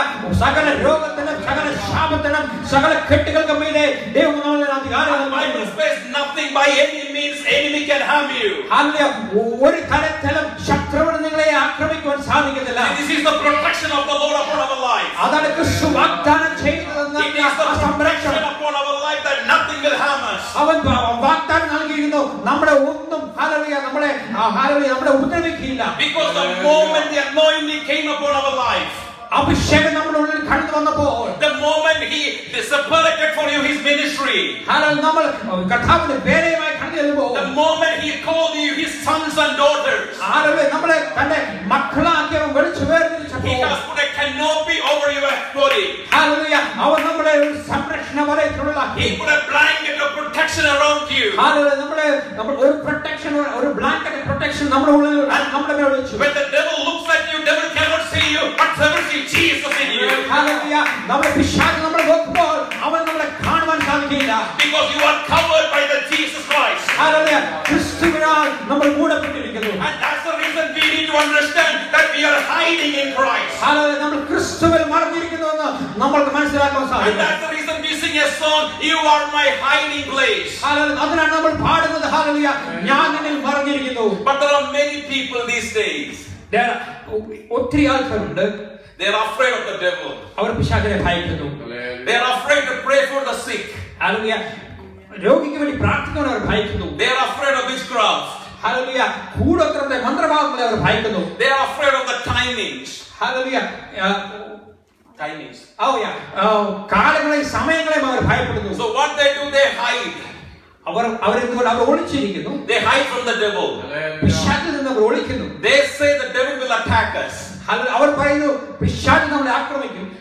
സകല രോഗത്തിനും സകല ശാപത്തിനും സകല കെട്ടുകൾക്കും മീതെ ദൈവം നമ്മളെ അധികാരം And the Bible says nothing by any means enemy can harm you. Hallelujah ഒരു തരത്തിലും ശത്രുവിന് നിങ്ങളെ ആക്രമിക്കുവാൻ സാധിക്കത്തില്ല This is the protection of the Lord upon our life. അതാണ് ക്രിസ്തു വാഗ്ദാനം ചെയ്തതെന്ന് It is the ആ protection സംരക്ഷണം upon our life that nothing will harm us. അവൻ വ- വാഗ്ദാനം നൽകിയിരുന്നു നമ്മുടെ ഒന്നും ഹാലറിയ നമ്മളെ ഹാലറിയ നമ്മളെ ഉപദ്രവിക്കില്ല Because the moment the anointing came upon our life, അഭിഷേകം നമ്മുടെ ഉള്ളിൽ കടന്നു വന്നപ്പോൾ the moment He separated for you His ministry, ഹാലറിയ നമ്മൾ കർത്താവിന്റെ പേരെയുമായി കടന്നു ചെല്ലുമ്പോൾ The moment He called you His sons and daughters, He has put a canopy over your body. He put a blanket of protection around you. And when the devil looks at you, devil cannot see you, but devil sees Jesus in you. Because you are covered by the Jesus Christ. ഹാലറിയ ക്രിസ്തുവിനാൽ നമ്മൾ മൂടപ്പെട്ടിരിക്കുന്നു And that's the reason we need to understand that we are hiding in Christ. ഹാലറിയ നമ്മൾ ക്രിസ്തുവിൽ മറഞ്ഞിരിക്കുന്നുവെന്ന് നമ്മൾക്ക് മനസ്സിലാക്കാൻ And സാധിക്കും that's the reason we sing a song, You Are My Hiding Place. ഹാലറിയ അതിനാണ് നമ്മൾ പാടുന്നത് ഹാലറിയ ഞാൻ നിന്നിൽ മറഞ്ഞിരിക്കുന്നു But there are many people these days, There- ഒത്തിരി ആൾക്കാരുണ്ട് they're afraid of the devil. അവർ പിശാചിനെ ഭയക്കുന്നു They're afraid to pray for the sick. ഹാലറിയ രോഗിക്ക് വേണ്ടി പ്രാർത്ഥിക്കാൻ അവർ ഭയക്കുന്നു They're afraid of witchcraft. Hallelujah കൂടോത്രത്തെ മന്ത്രഭാഗങ്ങളെ അവർ ഭയക്കുന്നു They're afraid of the timings. Hallelujah Timings. കാലങ്ങളെ സമയങ്ങളെ അവർ ഭയപ്പെടുന്നു So what they do, they hide. Our അവരെന്തുകൊണ്ട് our ഒളിച്ചിരിക്കുന്നു They hide from the devil. പിശാചിൽ നിന്ന് അവർ ഒളിക്കുന്നു They say the devil will attack us. അവർ പറയുന്നു പിശാച് നമ്മളെ ആക്രമിക്കും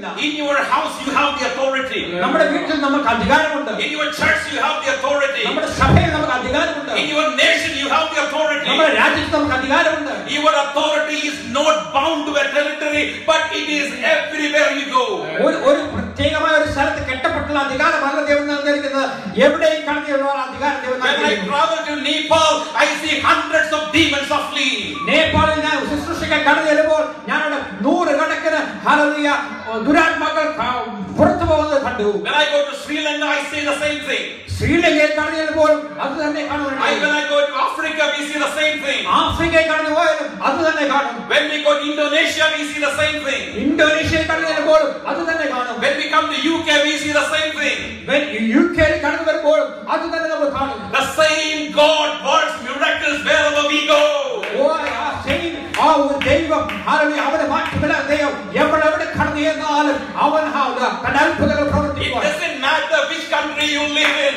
In your house you have the authority. നമ്മുടെ വീട്ടിൽ നമുക്ക് അധികാരമുണ്ട് In your church you have the authority. നമ്മുടെ സഭയിൽ നമുക്ക് അധികാരമുണ്ട് In your nation you have the authority. നമ്മുടെ രാജ്യത്ത് നമുക്ക് അധികാരമുണ്ട് Your authority is not bound to a territory, but it is everywhere you go. ഒരു ഒരു പ്രത്യേകമായ ഒരു സ്ഥലത്ത് കെട്ടപ്പെട്ടുള്ള അധികാരമല്ല ദൈവം നൽകിയിരിക്കുന്നത് എവിടെയും കടന്നിയുള്ള അധികാരം ദൈവം When I നൽകിയിരിക്കുന്നു travel to Nepal, I see hundreds of demons are fleeing. നേപ്പാളിൽ ഞാൻ ശുശ്രൂഷയ്ക്ക് കടന്നു ചെല്ലുമ്പോൾ ഞാനവിടെ നൂറുകണക്കിന് ഹല്ലേലൂയ ಗುಜರಾತ್ ಮಾತ್ರ ಪ್ರಥಮವನ್ನು When I go to Sri Lanka, I say the same thing ശ്രീലങ്കയിൽ കടന്നു ചെല്ലുമ്പോൾ അത് തന്നെ I, when കാണുന്നുണ്ട് I go to Africa, we see the same thing. ആഫ്രിക്കയിൽ കടന്നു പോയാലും അത് തന്നെ കാണും When we go to Indonesia, we see the same thing. ഇന്തോനേഷ്യയിൽ കടന്നു ചെല്ലുമ്പോഴും അത് തന്നെ കാണും When we come to UK, we see the same thing. U കെയിൽ കടന്നു വരുമ്പോഴും അത് തന്നെ നമ്മൾ കാണും The same God works miracles wherever we go. ഓ, ആ same ആ ഒരു ദൈവം ഹല്ലേലൂയ, അവനെ മാറ്റുമില്ല ദൈവം എവിടെ എവിടെ കടന്നു ചെന്നാലും അവൻ ഹല്ലേലൂയ, തന്റെ അത്ഭുതങ്ങൾ It പ്രവർത്തിക്കുവാൻ doesn't matter which country you live in.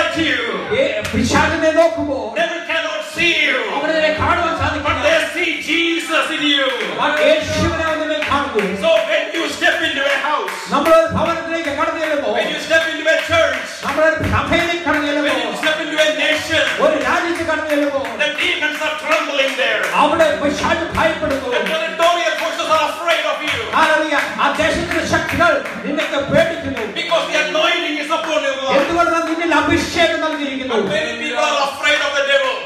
at you. ಪಿಶಾಚನೆ ನೋಕುಮೋ. Never cannot see you. ಅವನನ್ನ ಕಾಣುವ ಸಾಧ್ಯತೆ. But they see Jesus in you. So when you step into a house. When you step into a church. നമ്മുടെ സഭയിലേക്ക് കടന്നു ചെല്ലുമ്പോൾ ഒരു രാജ്യത്ത് കടന്നു ചെല്ലുമ്പോൾ അവിടെ പിശാച് ഭയപ്പെടുന്നു. ആ ദേശത്തിന്റെ ശക്തികൾ നിന്നൊക്കെ പേടിക്കുന്നു. എന്തുകൊണ്ടാണ് നിന്നിൽ അഭിഷേകം നൽകിയിരിക്കുന്നു?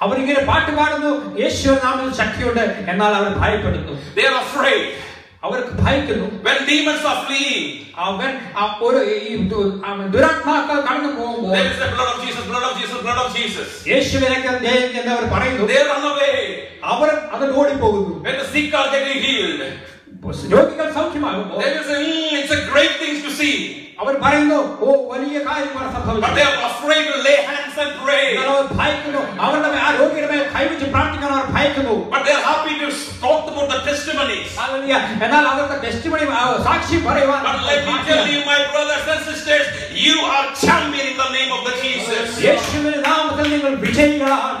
അവരിങ്ങനെ പാട്ട് പാടുന്നു യേശു നാമിൽ ശക്തിയുണ്ട് എന്നാൽ അവർ ഭയപ്പെടുന്നു They are afraid. അവർക്ക് ഭയക്കുന്നു When demons are fleeing, അവൻ ആ ഒരു ഈ ദു- ആ ദുരാത്മാക്കൾ കടന്നു പോകുമ്പോൾ there is the blood of Jesus, blood of Jesus, blood of Jesus. യേശുവിനൊക്കെ ജയം എന്ന് അവർ പറയുന്നു They run away. അവർ അതിൽ ഓടിപ്പോകുന്നു When the sick are getting healed, രോഗികൾ സൗഖ്യമാകുമ്പോൾ they will say, "Hmm, it's a great thing to see. അവർ പറയുന്നു ഓ വലിയ കാര്യമാണ് But സംഭവിച്ചത് they are afraid to lay hands and pray. എന്നാൽ അവർ ഭയക്കുന്നു അവരുടെ മേൽ- ആ രോഗിയുടെ മേൽ കൈവച്ച് പ്രാർത്ഥിക്കാൻ അവർ ഭയക്കുന്നു But they are happy to talk about the testimonies. Hallelujah. എന്നാൽ അവർക്ക് ടെസ്റ്റിമണി സാക്ഷി പറയുവാൻ But let me tell you, my brothers and sisters, you are champion in the name of the Jesus. യേശുവിന്റെ നാമത്തിൽ നിങ്ങൾ വിജയികളാണ്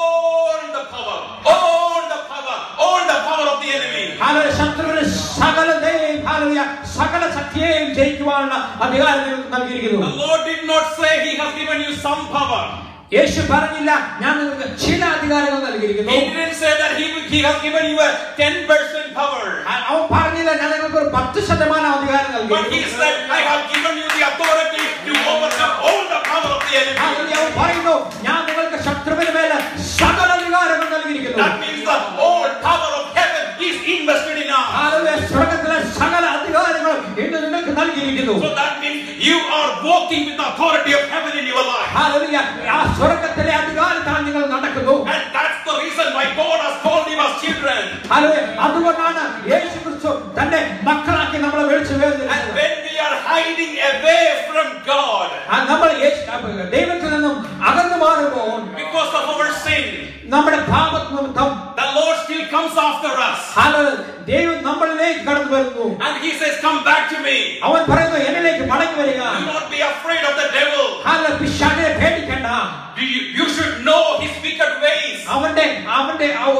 ശത്രുവിന് സകല സകല ശക്തിയെയും ജയിക്കുവാനുള്ള അധികാരം നിങ്ങൾക്ക് നൽകിയിരിക്കുന്നു. യേശു പറഞ്ഞില്ല ഞാൻ നിങ്ങൾക്ക് ചില അധികാരങ്ങൾ നൽകിയിരിക്കുന്നു. അവൻ പറഞ്ഞില്ല ഞാൻ നിങ്ങൾക്ക് ഒരു പത്ത് ശതമാനം അധികാരം നൽകിയിരിക്കുന്നു. പറയുന്നു ഞാൻ നിങ്ങൾക്ക് ശത്രുവിന് മേലെ സകല അധികാരങ്ങൾ നൽകിയിരിക്കുന്നു. That means the whole power of heaven is invested in us. Hallelujah. സ്വർഗ്ഗത്തിലെ സകല അധികാരങ്ങളും ഇന്ന് നിങ്ങൾക്ക് നൽകിയിരിക്കുന്നു So that means you are walking with the authority of heaven in your life. Hallelujah. ആ സ്വർഗത്തിലെ അധികാരത്താൽ നിങ്ങൾ നടക്കുന്നു And that's the reason why God has called you as children. Hallelujah. അതുകൊണ്ടാണ് after us. ഹല്ലേലൂയ. ദൈവം നമ്മളിലേക്ക് കടന്നു വരുന്നു And He says, Come back to me. അവൻ പറയുന്നു എന്നിലേക്ക് മടങ്ങി വരിക Do not be afraid of the devil. Hallelujah. പിശാചിനെ പേടിക്കണ്ട Do you, you should know his wicked ways അവന്റെ അവന്റെ ആ-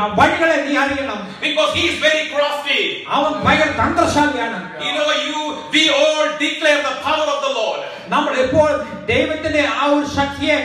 ആ വഴികളെ നീ അറിയണം because he is very crafty. അവൻ ഭയങ്കര തന്ത്രശാലിയാണ് You know, you we all declare the power of the Lord. നമ്മൾ ഇപ്പോൾ ദൈവത്തിന്റെ ആ ഒരു ശക്തിയെ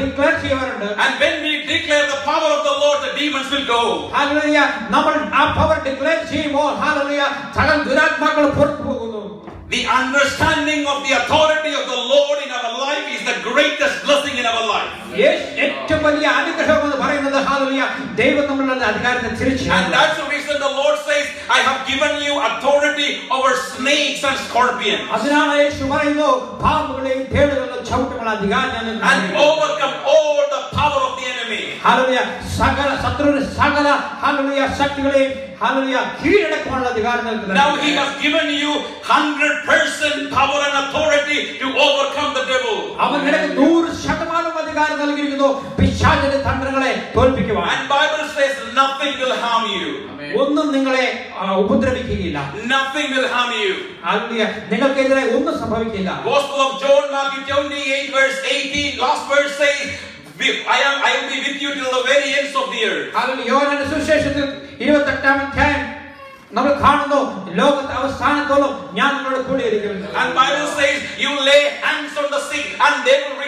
ഡിക്ലെയർ ചെയ്യാറുണ്ട് And when we declare the power of the Lord, the demons will go. Hallelujah നമ്മൾ ആ പവർ ഡിക്ലെയർ ചെയ്യുമ്പോൾ ഹല്ലേലൂയ സകല ദുരാത്മാക്കൾ പുറത്തു പോകുന്നു The understanding of the authority of the Lord in our life is the greatest blessing in our life. യേശു ഏറ്റവും വലിയ അനുഗ്രഹം എന്ന് പറയുന്നത് ഹല്ലേലൂയ ദൈവം നമ്മളുടെ അധികാരത്തെ തിരിച്ചു And that's the reason the Lord says, I have given you authority over snakes and scorpions. അതിനാണ് യേശു പറയുന്നു പാമ്പുകളെയും തേടുകളുടെ ചവിട്ടുമുള്ള അധികാരം ഞാൻ നിങ്ങൾക്ക് And നൽകിയിരിക്കുന്നു. overcome all the power of the enemy. Hallelujah സകല ശത്രുവിന് സകല ഹല്ലേലൂയ ശക്തികളെയും ഹല്ലേലൂയ കീഴടക്കാനുള്ള അധികാരം നൽകുന്നു Now he has given you 100% power and authority to overcome the devil. അവൻ നിനക്ക് നൂറ് ശതമാനം അധികാരം നൽകിയിരിക്കുന്നു പിശാചിന്റെ തന്ത്രങ്ങളെ തോൽപ്പിക്കുവാൻ And Bible says nothing will harm you. ഒന്നും നിങ്ങളെ ആ, ഉപദ്രവിക്കുകയില്ല Nothing will harm you. Hallelujah നിങ്ങൾക്കെതിരെ ഒന്നും സംഭവിക്കില്ല Gospel of John, Matthew 28, verse 18, last verse says, "We- I am I will be with you till the very ends of the earth. Hallelujah യോഹന്നാന്റെ സുവിശേഷത്തിൽ ഇരുപത്തെട്ടാം അധ്യായം നമ്മൾ കാണുന്നു ലോകത്തെ അവസാനത്തോളം ഞാൻ നിങ്ങളോട് കൂടി ഇരിക്കുന്നു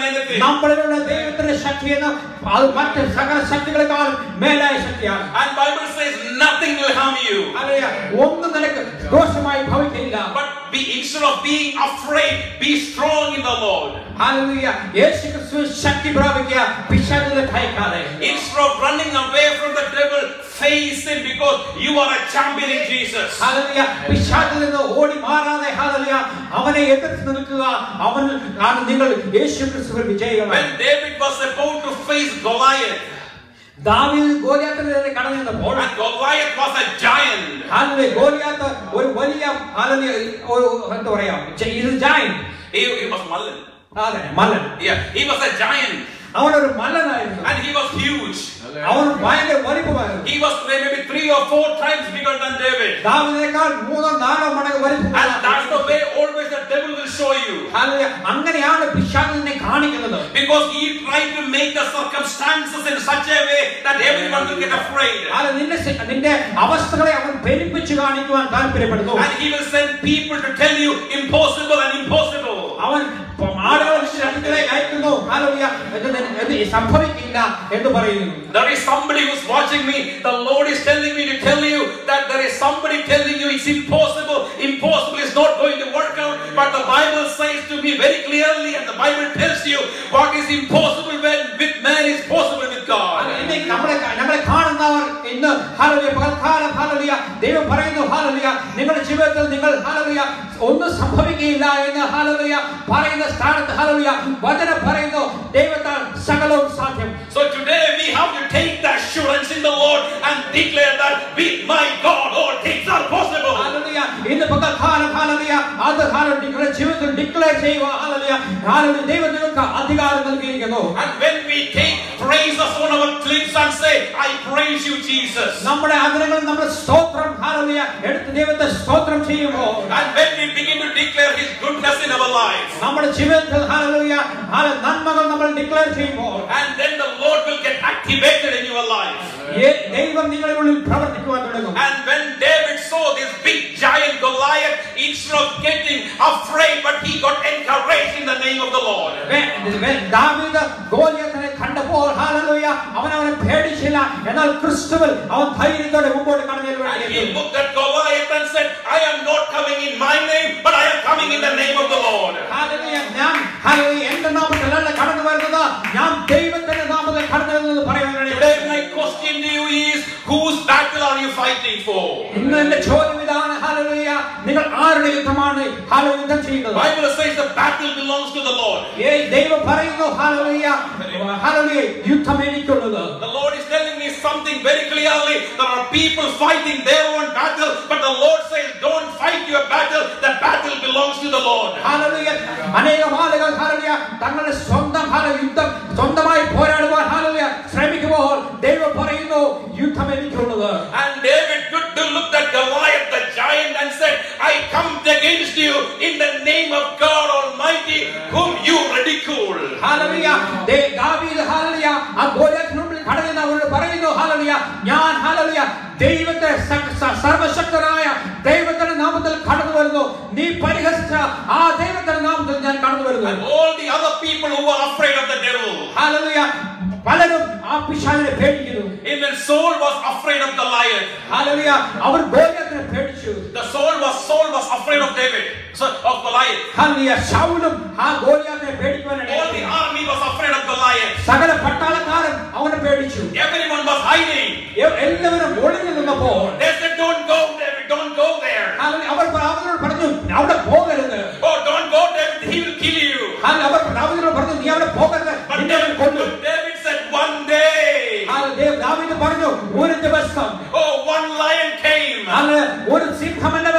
anything. നമ്മളിലുള്ള ദൈവത്തിന്റെ ശക്തി എന്ന് അത് മറ്റ് സകല ശക്തികളെക്കാളും മേലായ ശക്തിയാണ് And Bible says nothing will harm you. Hallelujah. ഒന്നും നിനക്ക് ദോഷമായി ഭവിക്കില്ല But be instead of being afraid, be strong in the Lord. Hallelujah. യേശു ക്രിസ്തു ശക്തി പ്രാപിക്കുക പിശാചിനെ ഭയക്കാതെ Instead of running away from the devil, face him because you are a champion in Jesus. Hallelujah. പിശാചിൽ നിന്ന് ഓടി മാറാതെ ഹല്ലേലൂയ. അവനെ എതിർത്ത് നിൽക്കുക അവൻ ആണ് നിങ്ങൾ യേശു ക്രിസ്തുവിൽ വിജയികളാണ് When David was about to face Goliath, ദാവീദ് ഗോലിയാത്തിനെതിരെ കടന്നു നിന്നപ്പോൾ and Goliath was a giant, hallelujah. Goliath ഒരു വലിയ ഹല്ലേലൂയ, ഒരു എന്താ പറയാ ഇത് ജായൻ he, he was Mullen. അതെ മല്ലൻ Yeah, he was a giant അവനൊരു മല്ലനായിരുന്നു and he was huge. അവൻ ഭയങ്കര വലിപ്പമായിരുന്നു He was maybe three or four times bigger than David. ദാവീദിനേക്കാൾ മൂന്നോ നാലോ മടങ്ങ് And that's വലിപ്പം the way always the devil will show you. Hallelujah. അങ്ങനെയാണ് പിശാചിനെ കാണിക്കുന്നത് Because he tried to make the circumstances in such a way that everyone will get afraid. അത് നിന്റെ C- നിന്റെ അവസ്ഥകളെ അവൻ പെരുപ്പിച്ചു കാണിക്കുവാൻ താല്പര്യപ്പെടുന്നു And he will send people to tell you impossible and impossible. അവൻ ആളുകളെ നിന്റെ അടുക്കലേക്ക് അയക്കുന്നു ഹല്ലേലൂയ. ഇത് നി- ഇത് സംഭവിക്കില്ല എന്ന് പറയുന്നു There is somebody who's watching me. The Lord is telling me to tell you that there is somebody telling you it's impossible. Impossible is not going to work out. But the Bible says to me very clearly, and the Bible tells you what is impossible when with man is possible with God. ഇന്ന് നമ്മളെ നമ്മളെ കാണുന്നവർ ഇന്ന് ഹാലലിയ പകൽക്കാലം ഹാലലിയ ദൈവം പറയുന്നു ഹാലലിയ നിങ്ങളുടെ ജീവിതത്തിൽ നിങ്ങൾ ഹാലലിയ ഒന്നും സംഭവിക്കുകയില്ല എന്ന് ഹാലലിയ പറയുന്ന സ്ഥാനത്ത് ഹാലലിയ വചനം പറയുന്നു ദൈവത്താൽ സകലവും സാധ്യം So today we have to take the assurance in the Lord and declare that with my God all things are possible. ഹാലലിയ ഇന്ന് പകൽക്കാലം ഹാലലിയ അത് ഹാലലിയ നിങ്ങളുടെ ജീവിതത്തിൽ ഡിക്ലെയർ ചെയ്യുക ഹാലലിയ ഹാലലിയ ദൈവം നിങ്ങൾക്ക് അധികാരം നൽകിയിരിക്കുന്നു And when we take praises on our lips and say, I praise you, Jesus. നമ്മുടെ ആഗ്രഹങ്ങൾ നമ്മൾ സ്തോത്രം ഹാലലിയ എടുത്ത് ദൈവത്തെ സ്തോത്രം ചെയ്യുമ്പോൾ And when we begin to declare His goodness in our lives, നമ്മുടെ ജീവിതത്തിൽ ഹല്ലേലൂയ ഹാല നന്മകൾ നമ്മൾ ഡിക്ലെയർ ചെയ്യുമ്പോൾ and then the Lord will get activated in your life. ഏ- ദൈവം നിങ്ങളുടെ ഉള്ളിൽ പ്രവർത്തിക്കുവാൻ തുടങ്ങും And when David saw this big giant Goliath, instead of getting afraid, but he got encouraged in the name of the Lord. വേ- വേ- ദാവീദ് ഗോലിയത്തിനെ കണ്ടപ്പോൾ hallelujah അവൻ അവനെ പേടിച്ചില്ല എന്നാൽ ക്രിസ്തുവിൽ അവൻ ധൈര്യത്തോടെ മുമ്പോട്ട് കടന്നു And he looked at Goliath and said, I am not coming in my name, but I am coming in the name of the Lord. Fighting for? നിങ്ങൾ ആരുടെ യുദ്ധമാണ് ഹല്ലേലൂയ യുദ്ധം ചെയ്യുന്നത് Bible says the battle belongs to the Lord. ഏ ദൈവം പറയുന്നു hallelujah hallelujah യുദ്ധം എനിക്കുള്ളത് The Lord is telling me something very clearly. There are people fighting their own battle, but the Lord says, Don't fight your battle. The battle belongs to the Lord. Hallelujah അനേകം ആളുകൾ hallelujah തങ്ങളുടെ സ്വന്തം ഹല യുദ്ധം സ്വന്തമായി പോരാടുവാൻ hallelujah ശ്രമിക്കുമ്പോൾ ദൈവം പറയുന്നു യുദ്ധം എനിക്കുള്ളത് And David could to look at Goliath, the giant, and said, I come against you in the name of God Almighty, whom you ridicule. Hallelujah ദേ- ദാവീദ് ഹല്ലേലൂയ ആ ഗോലിയാത്തിന് മുമ്പിൽ കടന്ന് അവരോട് പറയുന്നു ഹല്ലേലൂയ ഞാൻ ഹല്ലേലൂയ ദൈവത്തെ സ- സ- സർവശക്തനായ ദൈവത്തിന്റെ നാമത്തിൽ കടന്നു വരുന്നു നീ പരിഹസിച്ച ആ ദൈവത്തിന്റെ നാമത്തിൽ ഞാൻ കടന്നു വരുന്നു And all the other people who were afraid of the devil. Hallelujah പലരും ആ പിശാചിനെ പേടിക്കുന്നു Even Saul was afraid of the lion. Hallelujah. അവർ ഗോലിയാത്തിനെ പേടിച്ചു. The Saul was Saul was afraid of David. So of lion. Hallelujah. ശൗലും ആ ഗോലിയാത്തിനെ പേടിക്കുവാനിടയായി. All the army was afraid of the Goliath. സകല പട്ടാളക്കാരൻ അവനെ പേടിച്ചു. Everyone was hiding. എല്ലാവരും ഒളിഞ്ഞു നിന്നപ്പോൾ They said don't go David, don't go there. hallelujah അവർ അവനോട് പറഞ്ഞു അവിടെ പോകരുത്. Oh don't go David, he will kill you. hallelujah അവർ അവനോട് പറഞ്ഞു നീ അവിടെ പോകരുത്. But David, David One day, hallelujah, ദാവീദ് പറഞ്ഞു ഒരു ദിവസം oh, one lion came. Hallelujah, ഒരു യുദ്ധം എന്റെ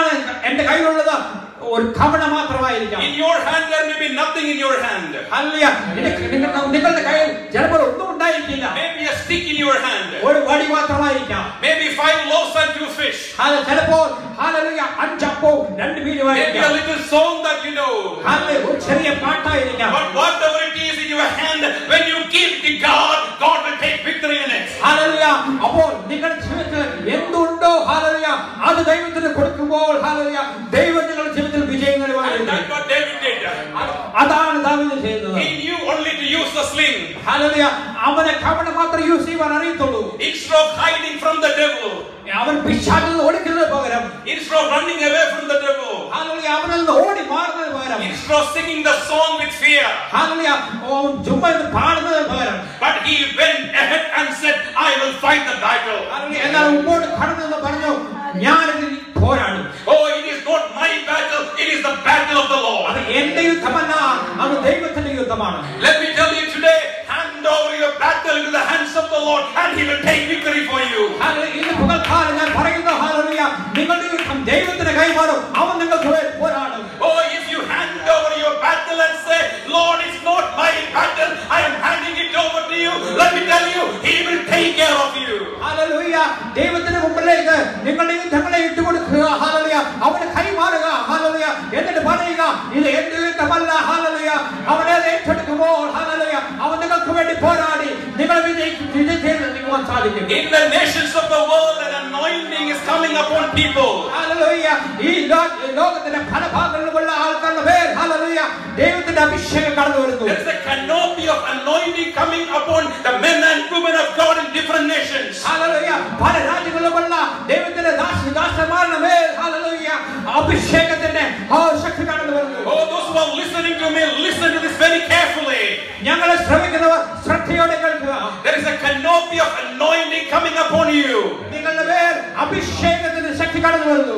എന്താണ് എന്റെ കയ്യിലുള്ളത്. ഒരു കവണ മാത്രമായിരിക്കാം In your hand there may be nothing in your hand. നിങ്ങൾ- നിങ്ങളുടെ കയ്യിൽ ചിലപ്പോൾ ഒന്നും ഉണ്ടായിരിക്കില്ല Maybe a stick in your hand. ഒരു വടി മാത്രമായിരിക്കാം Maybe five loaves and two fish. അത് ചിലപ്പോൾ ഹല്ലേലൂയ അഞ്ചപ്പോ രണ്ട് Maybe a മീനുമായിരിക്കാം little song that you know. Hallelujah ഒരു ചെറിയ പാട്ടായിരിക്കാം But whatever it is in your hand, when you give to God, God will take victory in it. Hallelujah അപ്പോൾ നിങ്ങളുടെ ജീവിതത്തിൽ എന്തുണ്ടോ hallelujah അത് ദൈവത്തിന് കൊടുക്കുമ്പോൾ ഹല്ലേലൂയ ദൈവം നിങ്ങളുടെ ജീവിതത്തിൽ വിജയം And നൽകുവാനുണ്ട് that's what David did. അതാണ് ദാവീദ് ചെയ്തത് He knew only to use the sling. Hallelujah അവനെ കവണ മാത്രം യൂസ് ചെയ്യുവാൻ അറിയത്തുള്ളൂ Instead of hiding from the devil, അവൻ പിശാചിൽ നിന്ന് ഓടിക്കുന്നത് പകരം instead of running away from the devil, hallelujah അവനിൽ നിന്ന് ഓടി മാറുന്നത് പകരം instead of singing the song with fear, hallelujah അവൻ ചുമ്മാ ഇരുന്ന് പാടുന്നത് പകരം but he went ahead and said, I will fight the battle. Hallelujah, എന്നാൽ മുമ്പോട്ട് കടന്നു നിന്ന് പറഞ്ഞു Oh, it is not my battle It is the battle of the Lord. Let me tell you today, hand over your battle into the hands of the Lord and he will take victory for you. Hallelujah, ഇന്ന് പകൽക്കാലം ഞാൻ പറയുന്നു hallelujah നിങ്ങളുടെ യുദ്ധം ദൈവത്തിന് കൈമാറും അവൻ നിങ്ങൾക്ക് വേണ്ടി പോരാടും Oh, if you hand over your battle and say, Lord, it's not my battle, I am handing it over to you, let me tell you, he will take care of you. Hallelujah ദൈവത്തിന് മുമ്പിലേക്ക് നിങ്ങളുടെ യുദ്ധങ്ങളെ ഇട്ടുകൊടുക്കുക hallelujah അവന് കൈമാറുക hallelujah എന്നിട്ട് പറയുക ഇത് എന്റെ യുദ്ധമല്ല hallelujah അവനെ ഏറ്റെടുക്കുമ്പോൾ ഹല്ലേലൂയ അവൻ നിങ്ങൾക്ക് വേണ്ടി പോരാടി നിങ്ങൾ വിജയിക്കും വിജയിക്കാൻ നിൽക്കുവാൻ സാധിക്കും In the nations of the world, an anointing is coming upon people. Hallelujah ഈ ലോ- ലോകത്തിന്റെ പല ഭാഗങ്ങളിലുമുള്ള ആൾക്കാരുടെ പേർ ഹല്ലേലൂയ ദൈവത്തിന്റെ അഭിഷേകം കടന്നു വരുന്നു There is a canopy of anointing coming upon the men and women of God in different nations. Hallelujah പല രാജ്യങ്ങളിലുമുള്ള ദൈവത്തിന്റെ ദാസ ദാസന്മാരുടെ മേൽ ഹല്ലേലൂയ അഭിഷേകത്തിന്റെ ആ ശക്തി കടന്നു വരുന്നു Oh, those who are listening to me, listen to this very carefully. ഞങ്ങളെ ശ്രമിക്കുന്നവർ ശ്രദ്ധയോടെ കേൾക്കുക There is a canopy of anointing coming upon you. നിങ്ങളുടെ മേൽ അഭിഷേകത്തിന്റെ ശക്തി കടന്നു വരുന്നു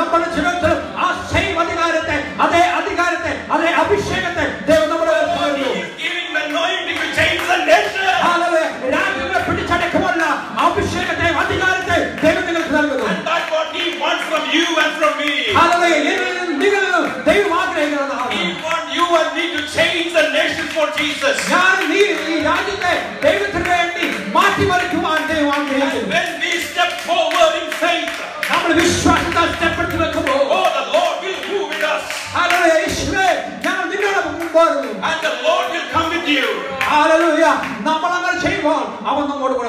ನಮ್ಮನ್ನು ಜಗತ್ತು ಆಶೀರ್ವದಿಗಾರತೆ ಅದೇ ಅಧಿಕಾರತೆ ಅದೇ ಅಭಿಷೇಕತೆ ದೇವರು ನಮ್ಮನ್ನು രാജ്യങ്ങളെ പിടിച്ചടക്കുമല്ല അഭിഷേകത്തെ അധികാരത്തെ ദൈവം നിങ്ങൾക്ക് നൽകുന്നു ദൈവം ആഗ്രഹിക്കുന്നത് ഞാൻ ഈ രാജ്യത്തെ ദൈവം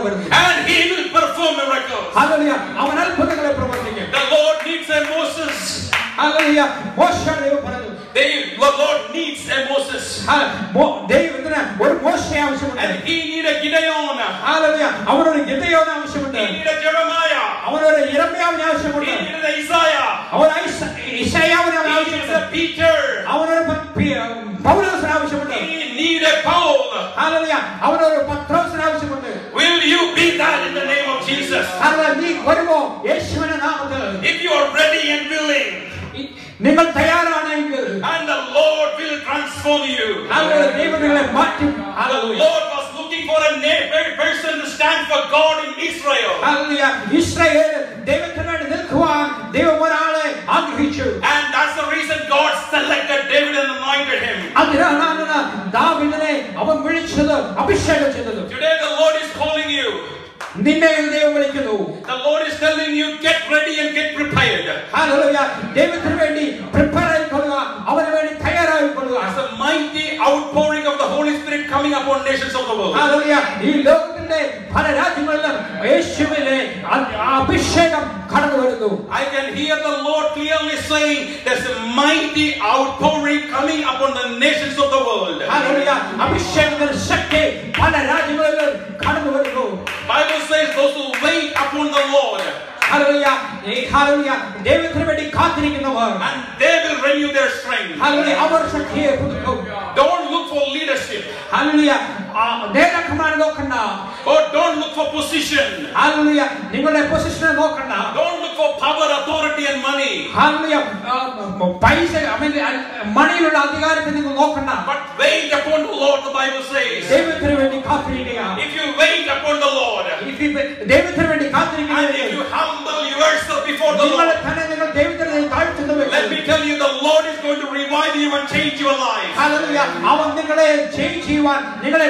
and he will perform miracles. Hallelujah. அவன் to பிரவர்த்திக்க the lord needs a moses. Hallelujah. மோசே தேவன் they the lord needs a moses. தேவன் ஒரு மோசே and he need a gideon. Hallelujah. அவன் coming upon nations of the world. Hallelujah ഈ ലോകത്തിന്റെ പല രാജ്യങ്ങളിലും യേശുവിനെ അ- അഭിഷേകം കടന്നു വരുന്നു I can hear the Lord clearly saying there's a mighty outpouring coming upon the nations of the world. Hallelujah അഭിഷേകത്തിന്റെ ശക്തി പല രാജ്യങ്ങളിലും കടന്നു വരുന്നു Bible says those who wait upon the Lord hallelujah ഈ ഹല്ലേലൂയ ദൈവത്തിന് വേണ്ടി കാത്തിരിക്കുന്നവർ and they will renew their strength. Hallelujah അവർ ശക്തിയെ പുതുക്കും Don't look for leadership hallelujah ആ, നേതാക്കന്മാരെ നോക്കണ്ട or don't look for position. Hallelujah നിങ്ങളുടെ പൊസിഷനെ നോക്കണ്ട Don't look for power, authority, and money. Hallelujah ആ, പൈസ I mean, മണിയിലുള്ള അധികാരത്തെ നിങ്ങൾ നോക്കണ്ട But wait upon the Lord, the Bible says. ദൈവത്തിന് വേണ്ടി കാത്തിരിക്കുക If you wait upon the Lord If you- ദൈവത്തിന് വേണ്ടി and if കാത്തിരിക്കുക you humble yourself before the നിങ്ങളെ Lord, തന്നെ നിങ്ങൾ ദൈവത്തിന് താഴ്ത്തുന്നു let me tell you, the Lord is going to revive you and change your life. Hallelujah അവൻ നിങ്ങളെ change ചെയ്യുവാൻ നിങ്ങളെ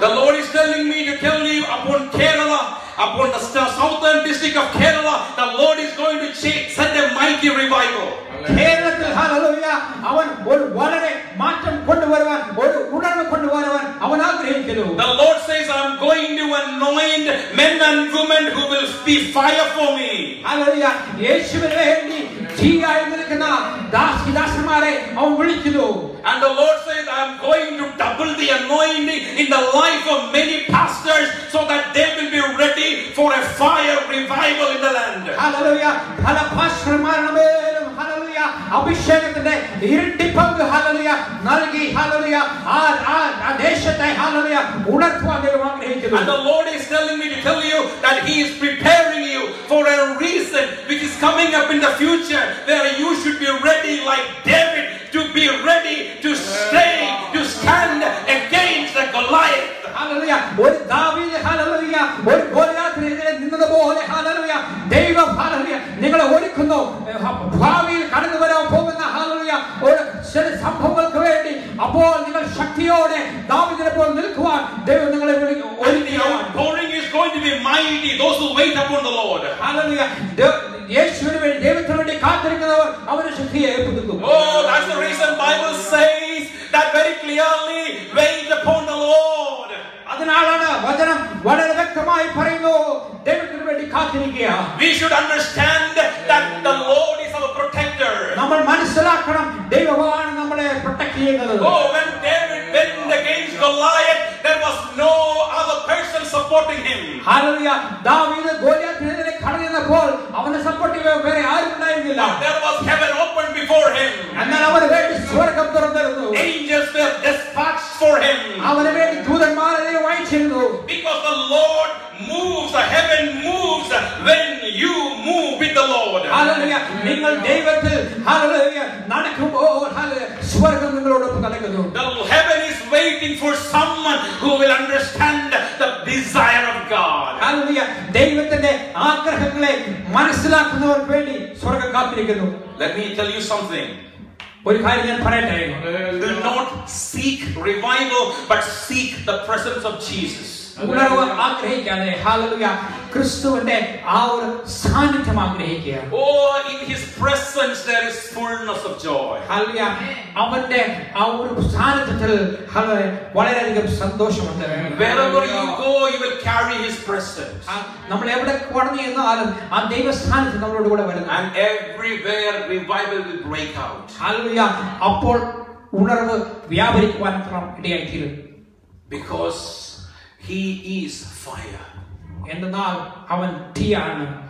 the Lord is telling me to tell you upon Kerala upon the southern district of Kerala the Lord is going to send a mighty revival. கேரளத்தில் அவன் ஒரு வளரை மாற்றம் கொண்டு வருவான் ஒரு உணர்வு கொண்டு வருவான் the lord says i'm going to anoint men and women who will be fire for me. ஹalleluya இயேசுவே நீ and the lord says i'm going to double the anointing in the life of many pastors so that they will be ready for a fire revival in the land. Hallelujah. hallelujah അഭിഷേകത്തിന്റെ ഇരട്ടി പങ്ക് hallelujah നൽകി hallelujah ആ ആ- ആ ദേശത്തെ hallelujah ഉണർത്തുവാൻ ദൈവം And ആഗ്രഹിക്കുന്നു the Lord is telling me to tell you that He is preparing you for a reason which is coming up in the future where you should be ready like David to be ready to stay, to stand against the Goliath. Hallelujah ഒരു ദാവീദ് hallelujah ഒരു ഗോലിയാത്തിനെതിരെ നിന്നതുപോലെ hallelujah ദൈവം hallelujah നിങ്ങളെ ഒരുക്കുന്നു ഭാവിയിൽ കടന്നു വരാൻ പോകുന്ന ഹല്ലേലൂയ ഒരു ചില സംഭവങ്ങൾക്ക് വേണ്ടി അപ്പോൾ നിങ്ങൾ ശക്തിയോടെ ദാവീദിനെ പോലെ നിൽക്കുവാൻ ദൈവം നിങ്ങളെ വിളി- And the ഒരുക്കുകയാണ്. outpouring is going to be mighty, those who wait upon the Lord. Hallelujah the- യേശുവിന് വേണ്ടി ദൈവത്തിന് വേണ്ടി കാത്തിരിക്കുന്നവർ അവരുടെ ശക്തിയെ പുതുക്കും Oh, that's the reason Bible says that very clearly, wait upon the Lord. അതിനാലാണ് വചനം വളരെ വ്യക്തമായി പറയുന്നു ദൈവത്തിന് വേണ്ടി കാത്തിരിക്കുക We should understand that the Lord is our protector. നമ്മൾ മനസ്സിലാക്കണം ദൈവമാണ് നമ്മളെ പ്രൊട്ടക്ട് ചെയ്യുന്നത് Oh, when David went against Goliath, there was no other person supporting him. Hallelujah ദാവീദ് ഗോലിയാത്തിനെതിരെ കടന്നപ്പോൾ അവനെ സപ്പോർട്ട് ചെയ്യാൻ വേറെ ആരും ഉണ്ടായിരുന്നില്ല There was heaven open before him. എന്നാൽ അവന് വേണ്ടി സ്വർഗം തുറന്നിരുന്നു Angels were dispatched for him. അവന് വേണ്ടി ദൂതന്മാരെ ദൈവം അയച്ചിരുന്നു Because the Lord moves, the heaven moves when you move with the Lord. Hallelujah നിങ്ങൾ ദൈവത്തിൽ ഹല്ലേലൂയ നടക്കുമ്പോൾ ഹല്ലേലൂയ സ്വർഗം നിങ്ങളോടൊപ്പം നടക്കുന്നു The heaven is waiting for someone who will understand the desire of God. Hallelujah hallelujah ദൈവത്തിന്റെ ആഗ്രഹങ്ങളെ മനസ്സിലാക്കുന്നവർക്ക് വേണ്ടി സ്വർഗം കാത്തിരിക്കുന്നു Let me tell you something. ഒരു കാര്യം ഞാൻ പറയട്ടെ Do not seek revival, but seek the presence of Jesus. ഉണർവ് ആഗ്രഹിക്കാതെ ഹല്ലേലൂയ ക്രിസ്തുവിന്റെ ആ ഒരു സാന്നിധ്യം ആഗ്രഹിക്കുക Oh, in His presence there is fullness of joy. Hallelujah അവന്റെ ആ ഒരു സാന്നിധ്യത്തിൽ ഹല്ലേലൂയ വളരെയധികം സന്തോഷമുണ്ട് Wherever you go, you will carry His presence. ആ, നമ്മൾ എവിടെ കടന്നു ചെന്നാലും ആ ദൈവ സാന്നിധ്യം നമ്മളോട് കൂടെ വരുന്നു And everywhere revival will break out. Hallelujah അപ്പോൾ ഉണർവ് വ്യാപരിക്കുവാൻ ഇടയായിത്തീരും Because he is fire. And now, our Tiana.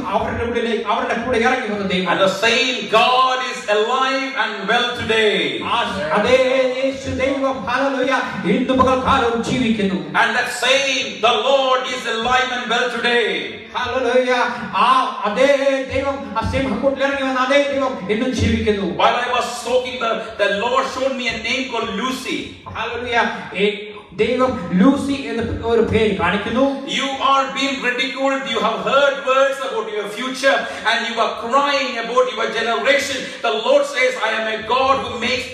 അവരുടെ ഉള്ളിലേക്ക് അവരുടെ കൂടെ ഇറങ്ങി വന്ന ദൈവം And the same God is alive and well today. ആ അതേ യേശു ദൈവം ഹല്ലേലൂയ ഇന്ന് പകൽക്കാലവും ജീവിക്കുന്നു And that same, the Lord is alive and well today. Hallelujah ആ അതേ ദൈവം ആ സിംഹക്കൂട്ടിൽ ഇറങ്ങി വന്ന അതേ ദൈവം ഇന്നും ജീവിക്കുന്നു While I was soaking, the, the Lord showed me a name called Lucy. Hallelujah ഏ, ദൈവം ലൂസി എന്ന ഒരു പേര് കാണിക്കുന്നു You are being ridiculed. You have heard words about your future and you are crying about your generation. The Lord says, I am a God who makes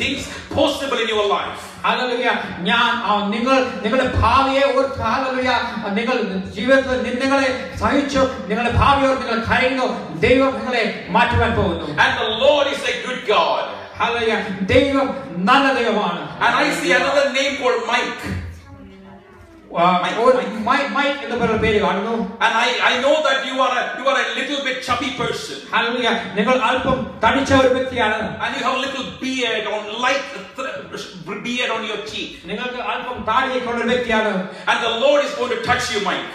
things possible in your life. Hallelujah ഞാൻ ആ, നിങ്ങൾ നിങ്ങളുടെ ഭാവിയെ ഓർത്ത് hallelujah നിങ്ങൾ ജീവിതത്തിൽ നിങ്ങളെ സഹിച്ചു നിങ്ങളുടെ ഭാവിയെ ഓർത്ത് നിങ്ങൾ കരയുന്നു ദൈവം നിങ്ങളെ മാറ്റുവാൻ പോകുന്നു And the Lord is a good God. Hallelujah ദൈവം നല്ല ദൈവമാണ് And I see another name called Mike. ആ, ഒരു മൈ- മൈക്ക് എന്ന് പറയുന്ന പേര് കാണുന്നു And I, I know that you are a you are a little bit chubby person. Hallelujah നിങ്ങൾ അല്പം തടിച്ച ഒരു വ്യക്തിയാണ് And you have a little beard on light th- beard on your cheek. നിങ്ങൾക്ക് അല്പം താടിയൊക്കെ ഉള്ള ഒരു വ്യക്തിയാണ് And the Lord is going to touch you, Mike.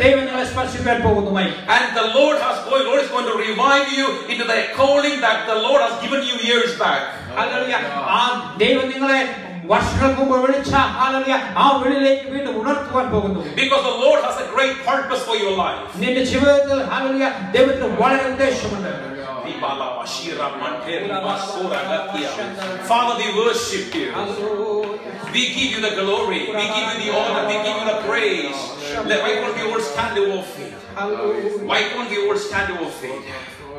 ദൈവം നിങ്ങളെ സ്പർശിക്കാൻ പോകുന്നു mic And the Lord has going, Lord is going to revive you into the calling that the Lord has given you years back. Hallelujah ആ ദൈവം നിങ്ങളെ വർഷങ്ങൾക്ക് മുമ്പ് വിളിച്ച hallelujah ആ വിളിയിലേക്ക് വീണ്ടും ഉണർത്തുവാൻ പോകുന്നു Because the Lord has a great purpose for your life. നിന്റെ ജീവിതത്തിൽ ഹല്ലേലൂയ ദൈവത്തിന് വളരെ ഉദ്ദേശമുണ്ട് Father, we worship you. We give you the glory. We give you the honor. We give you the praise. Why can't we all stand our feet? Why can't we all stand our feet?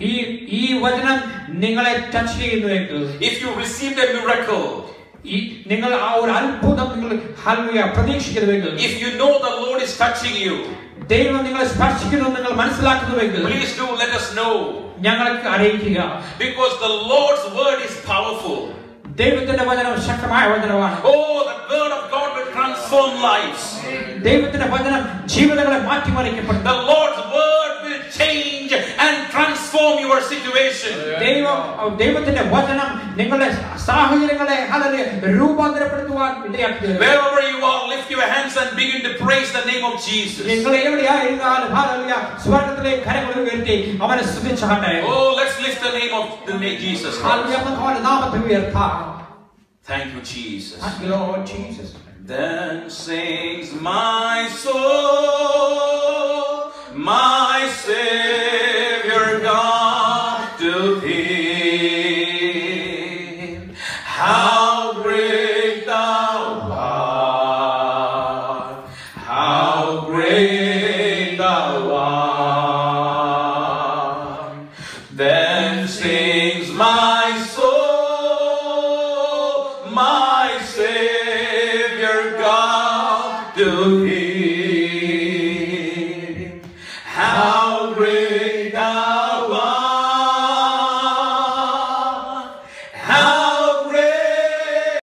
ഈ ഈ വചനം നിങ്ങളെ touch ചെയ്യുന്നുവെങ്കിൽ if you received a miracle, ഈ നിങ്ങൾ ആ ഒരു അത്ഭുതം നിങ്ങൾ hallelujah പ്രതീക്ഷിക്കുന്നുവെങ്കിൽ if you know the Lord is touching you, ദൈവം നിങ്ങളെ സ്പർശിക്കുന്നു നിങ്ങൾ മനസ്സിലാക്കുന്നുവെങ്കിൽ please do let us know. ഞങ്ങൾക്ക് അറിയിക്കുക Because the Lord's word is powerful. ദൈവത്തിന്റെ വചനം ശക്തമായ വചനമാണ് Oh, the word of God will transform lives. ദൈവത്തിന്റെ വചനം ജീവിതങ്ങളെ മാറ്റിമറിക്കപ്പെടും The Lord's word will change and transform your situation. ദൈവം ദൈവത്തിന്റെ വചനം നിങ്ങളുടെ സാഹചര്യങ്ങളെ ഹല്ലേലൂയ രൂപാന്തരപ്പെടുത്തുവാൻ ഇടയാക്കി തീരും. Wherever you are, lift your hands and begin to praise the name of Jesus. നിങ്ങൾ എവിടെയായിരുന്നാലും ഹല്ലേലൂയ സ്വർഗ്ഗത്തിലേക്ക് കരങ്ങൾ ഉയർത്തി അവനെ സ്തുതിച്ചാട്ടെ Oh, let's lift the name of the name Jesus. Hallelujah നമുക്ക് അവന്റെ നാമത്തെ ഉയർത്താം Thank you, Jesus. Thank you, Lord Jesus. Then sings my soul, my Savior